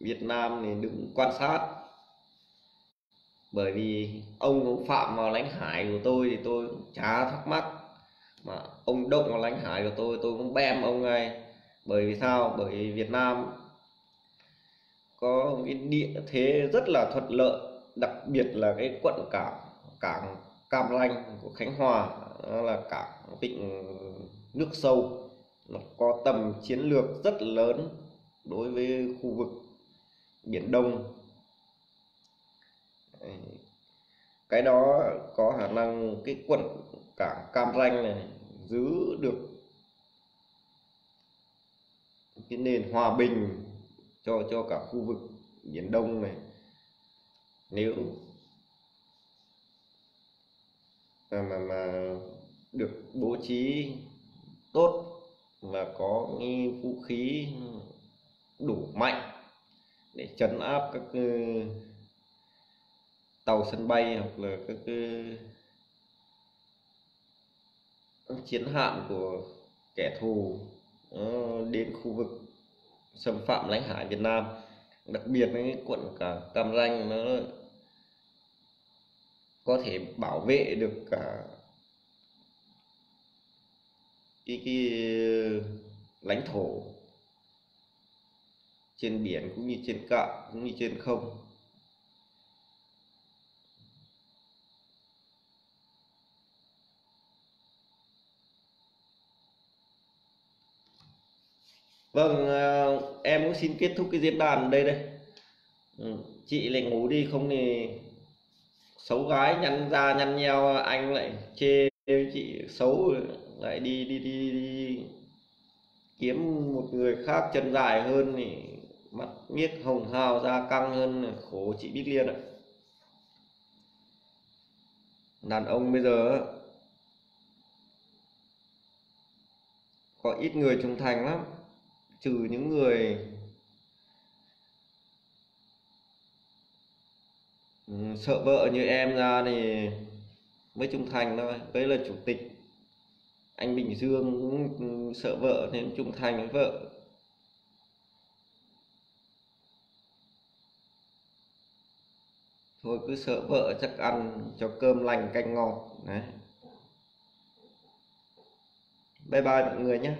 Việt nam thì đứng quan sát. Bởi vì ông cũng phạm vào lãnh hải của tôi thì tôi cũng chả thắc mắc. Mà ông động vào lãnh hải của tôi tôi cũng bem ông ngay. Bởi vì sao? Bởi vì việt nam có cái địa thế rất là thuận lợi, đặc biệt là cái quận cảng cảng Cam Ranh của Khánh Hòa nó là cảng vịnh nước sâu. Nó có tầm chiến lược rất lớn đối với khu vực biển Đông. Cái đó có khả năng cái quận cảng Cam Ranh này giữ được cái nền hòa bình cho cho cả khu vực biển Đông này. Nếu mà mà, mà được bố trí tốt và có nghi vũ khí đủ mạnh để chấn áp các uh, tàu sân bay hoặc là các, uh, các chiến hạm của kẻ thù uh, đến khu vực xâm phạm lãnh hải Việt Nam đặc biệt cái quận cả Cam Ranh nó có thể bảo vệ được cả cái, cái lãnh thổ trên biển cũng như trên cạn cũng như trên không. Vâng, à, em cũng xin kết thúc cái diễn đàn ở đây đây. Ừ, chị lại ngủ đi không thì xấu gái nhăn da nhăn nheo anh lại chê chị xấu lại đi đi đi, đi kiếm một người khác chân dài hơn thì mắt miết hồng hào da căng hơn khổ chị biết liên ạ đàn ông bây giờ có ít người trung thành lắm trừ những người ừ, sợ vợ như em ra thì mới trung thành thôi. Với là chủ tịch. Anh Bình Dương cũng ừ, sợ vợ nên trung thành với vợ. Thôi cứ sợ vợ chắc ăn cho cơm lành canh ngọt, đấy. Bye bye mọi người nhé.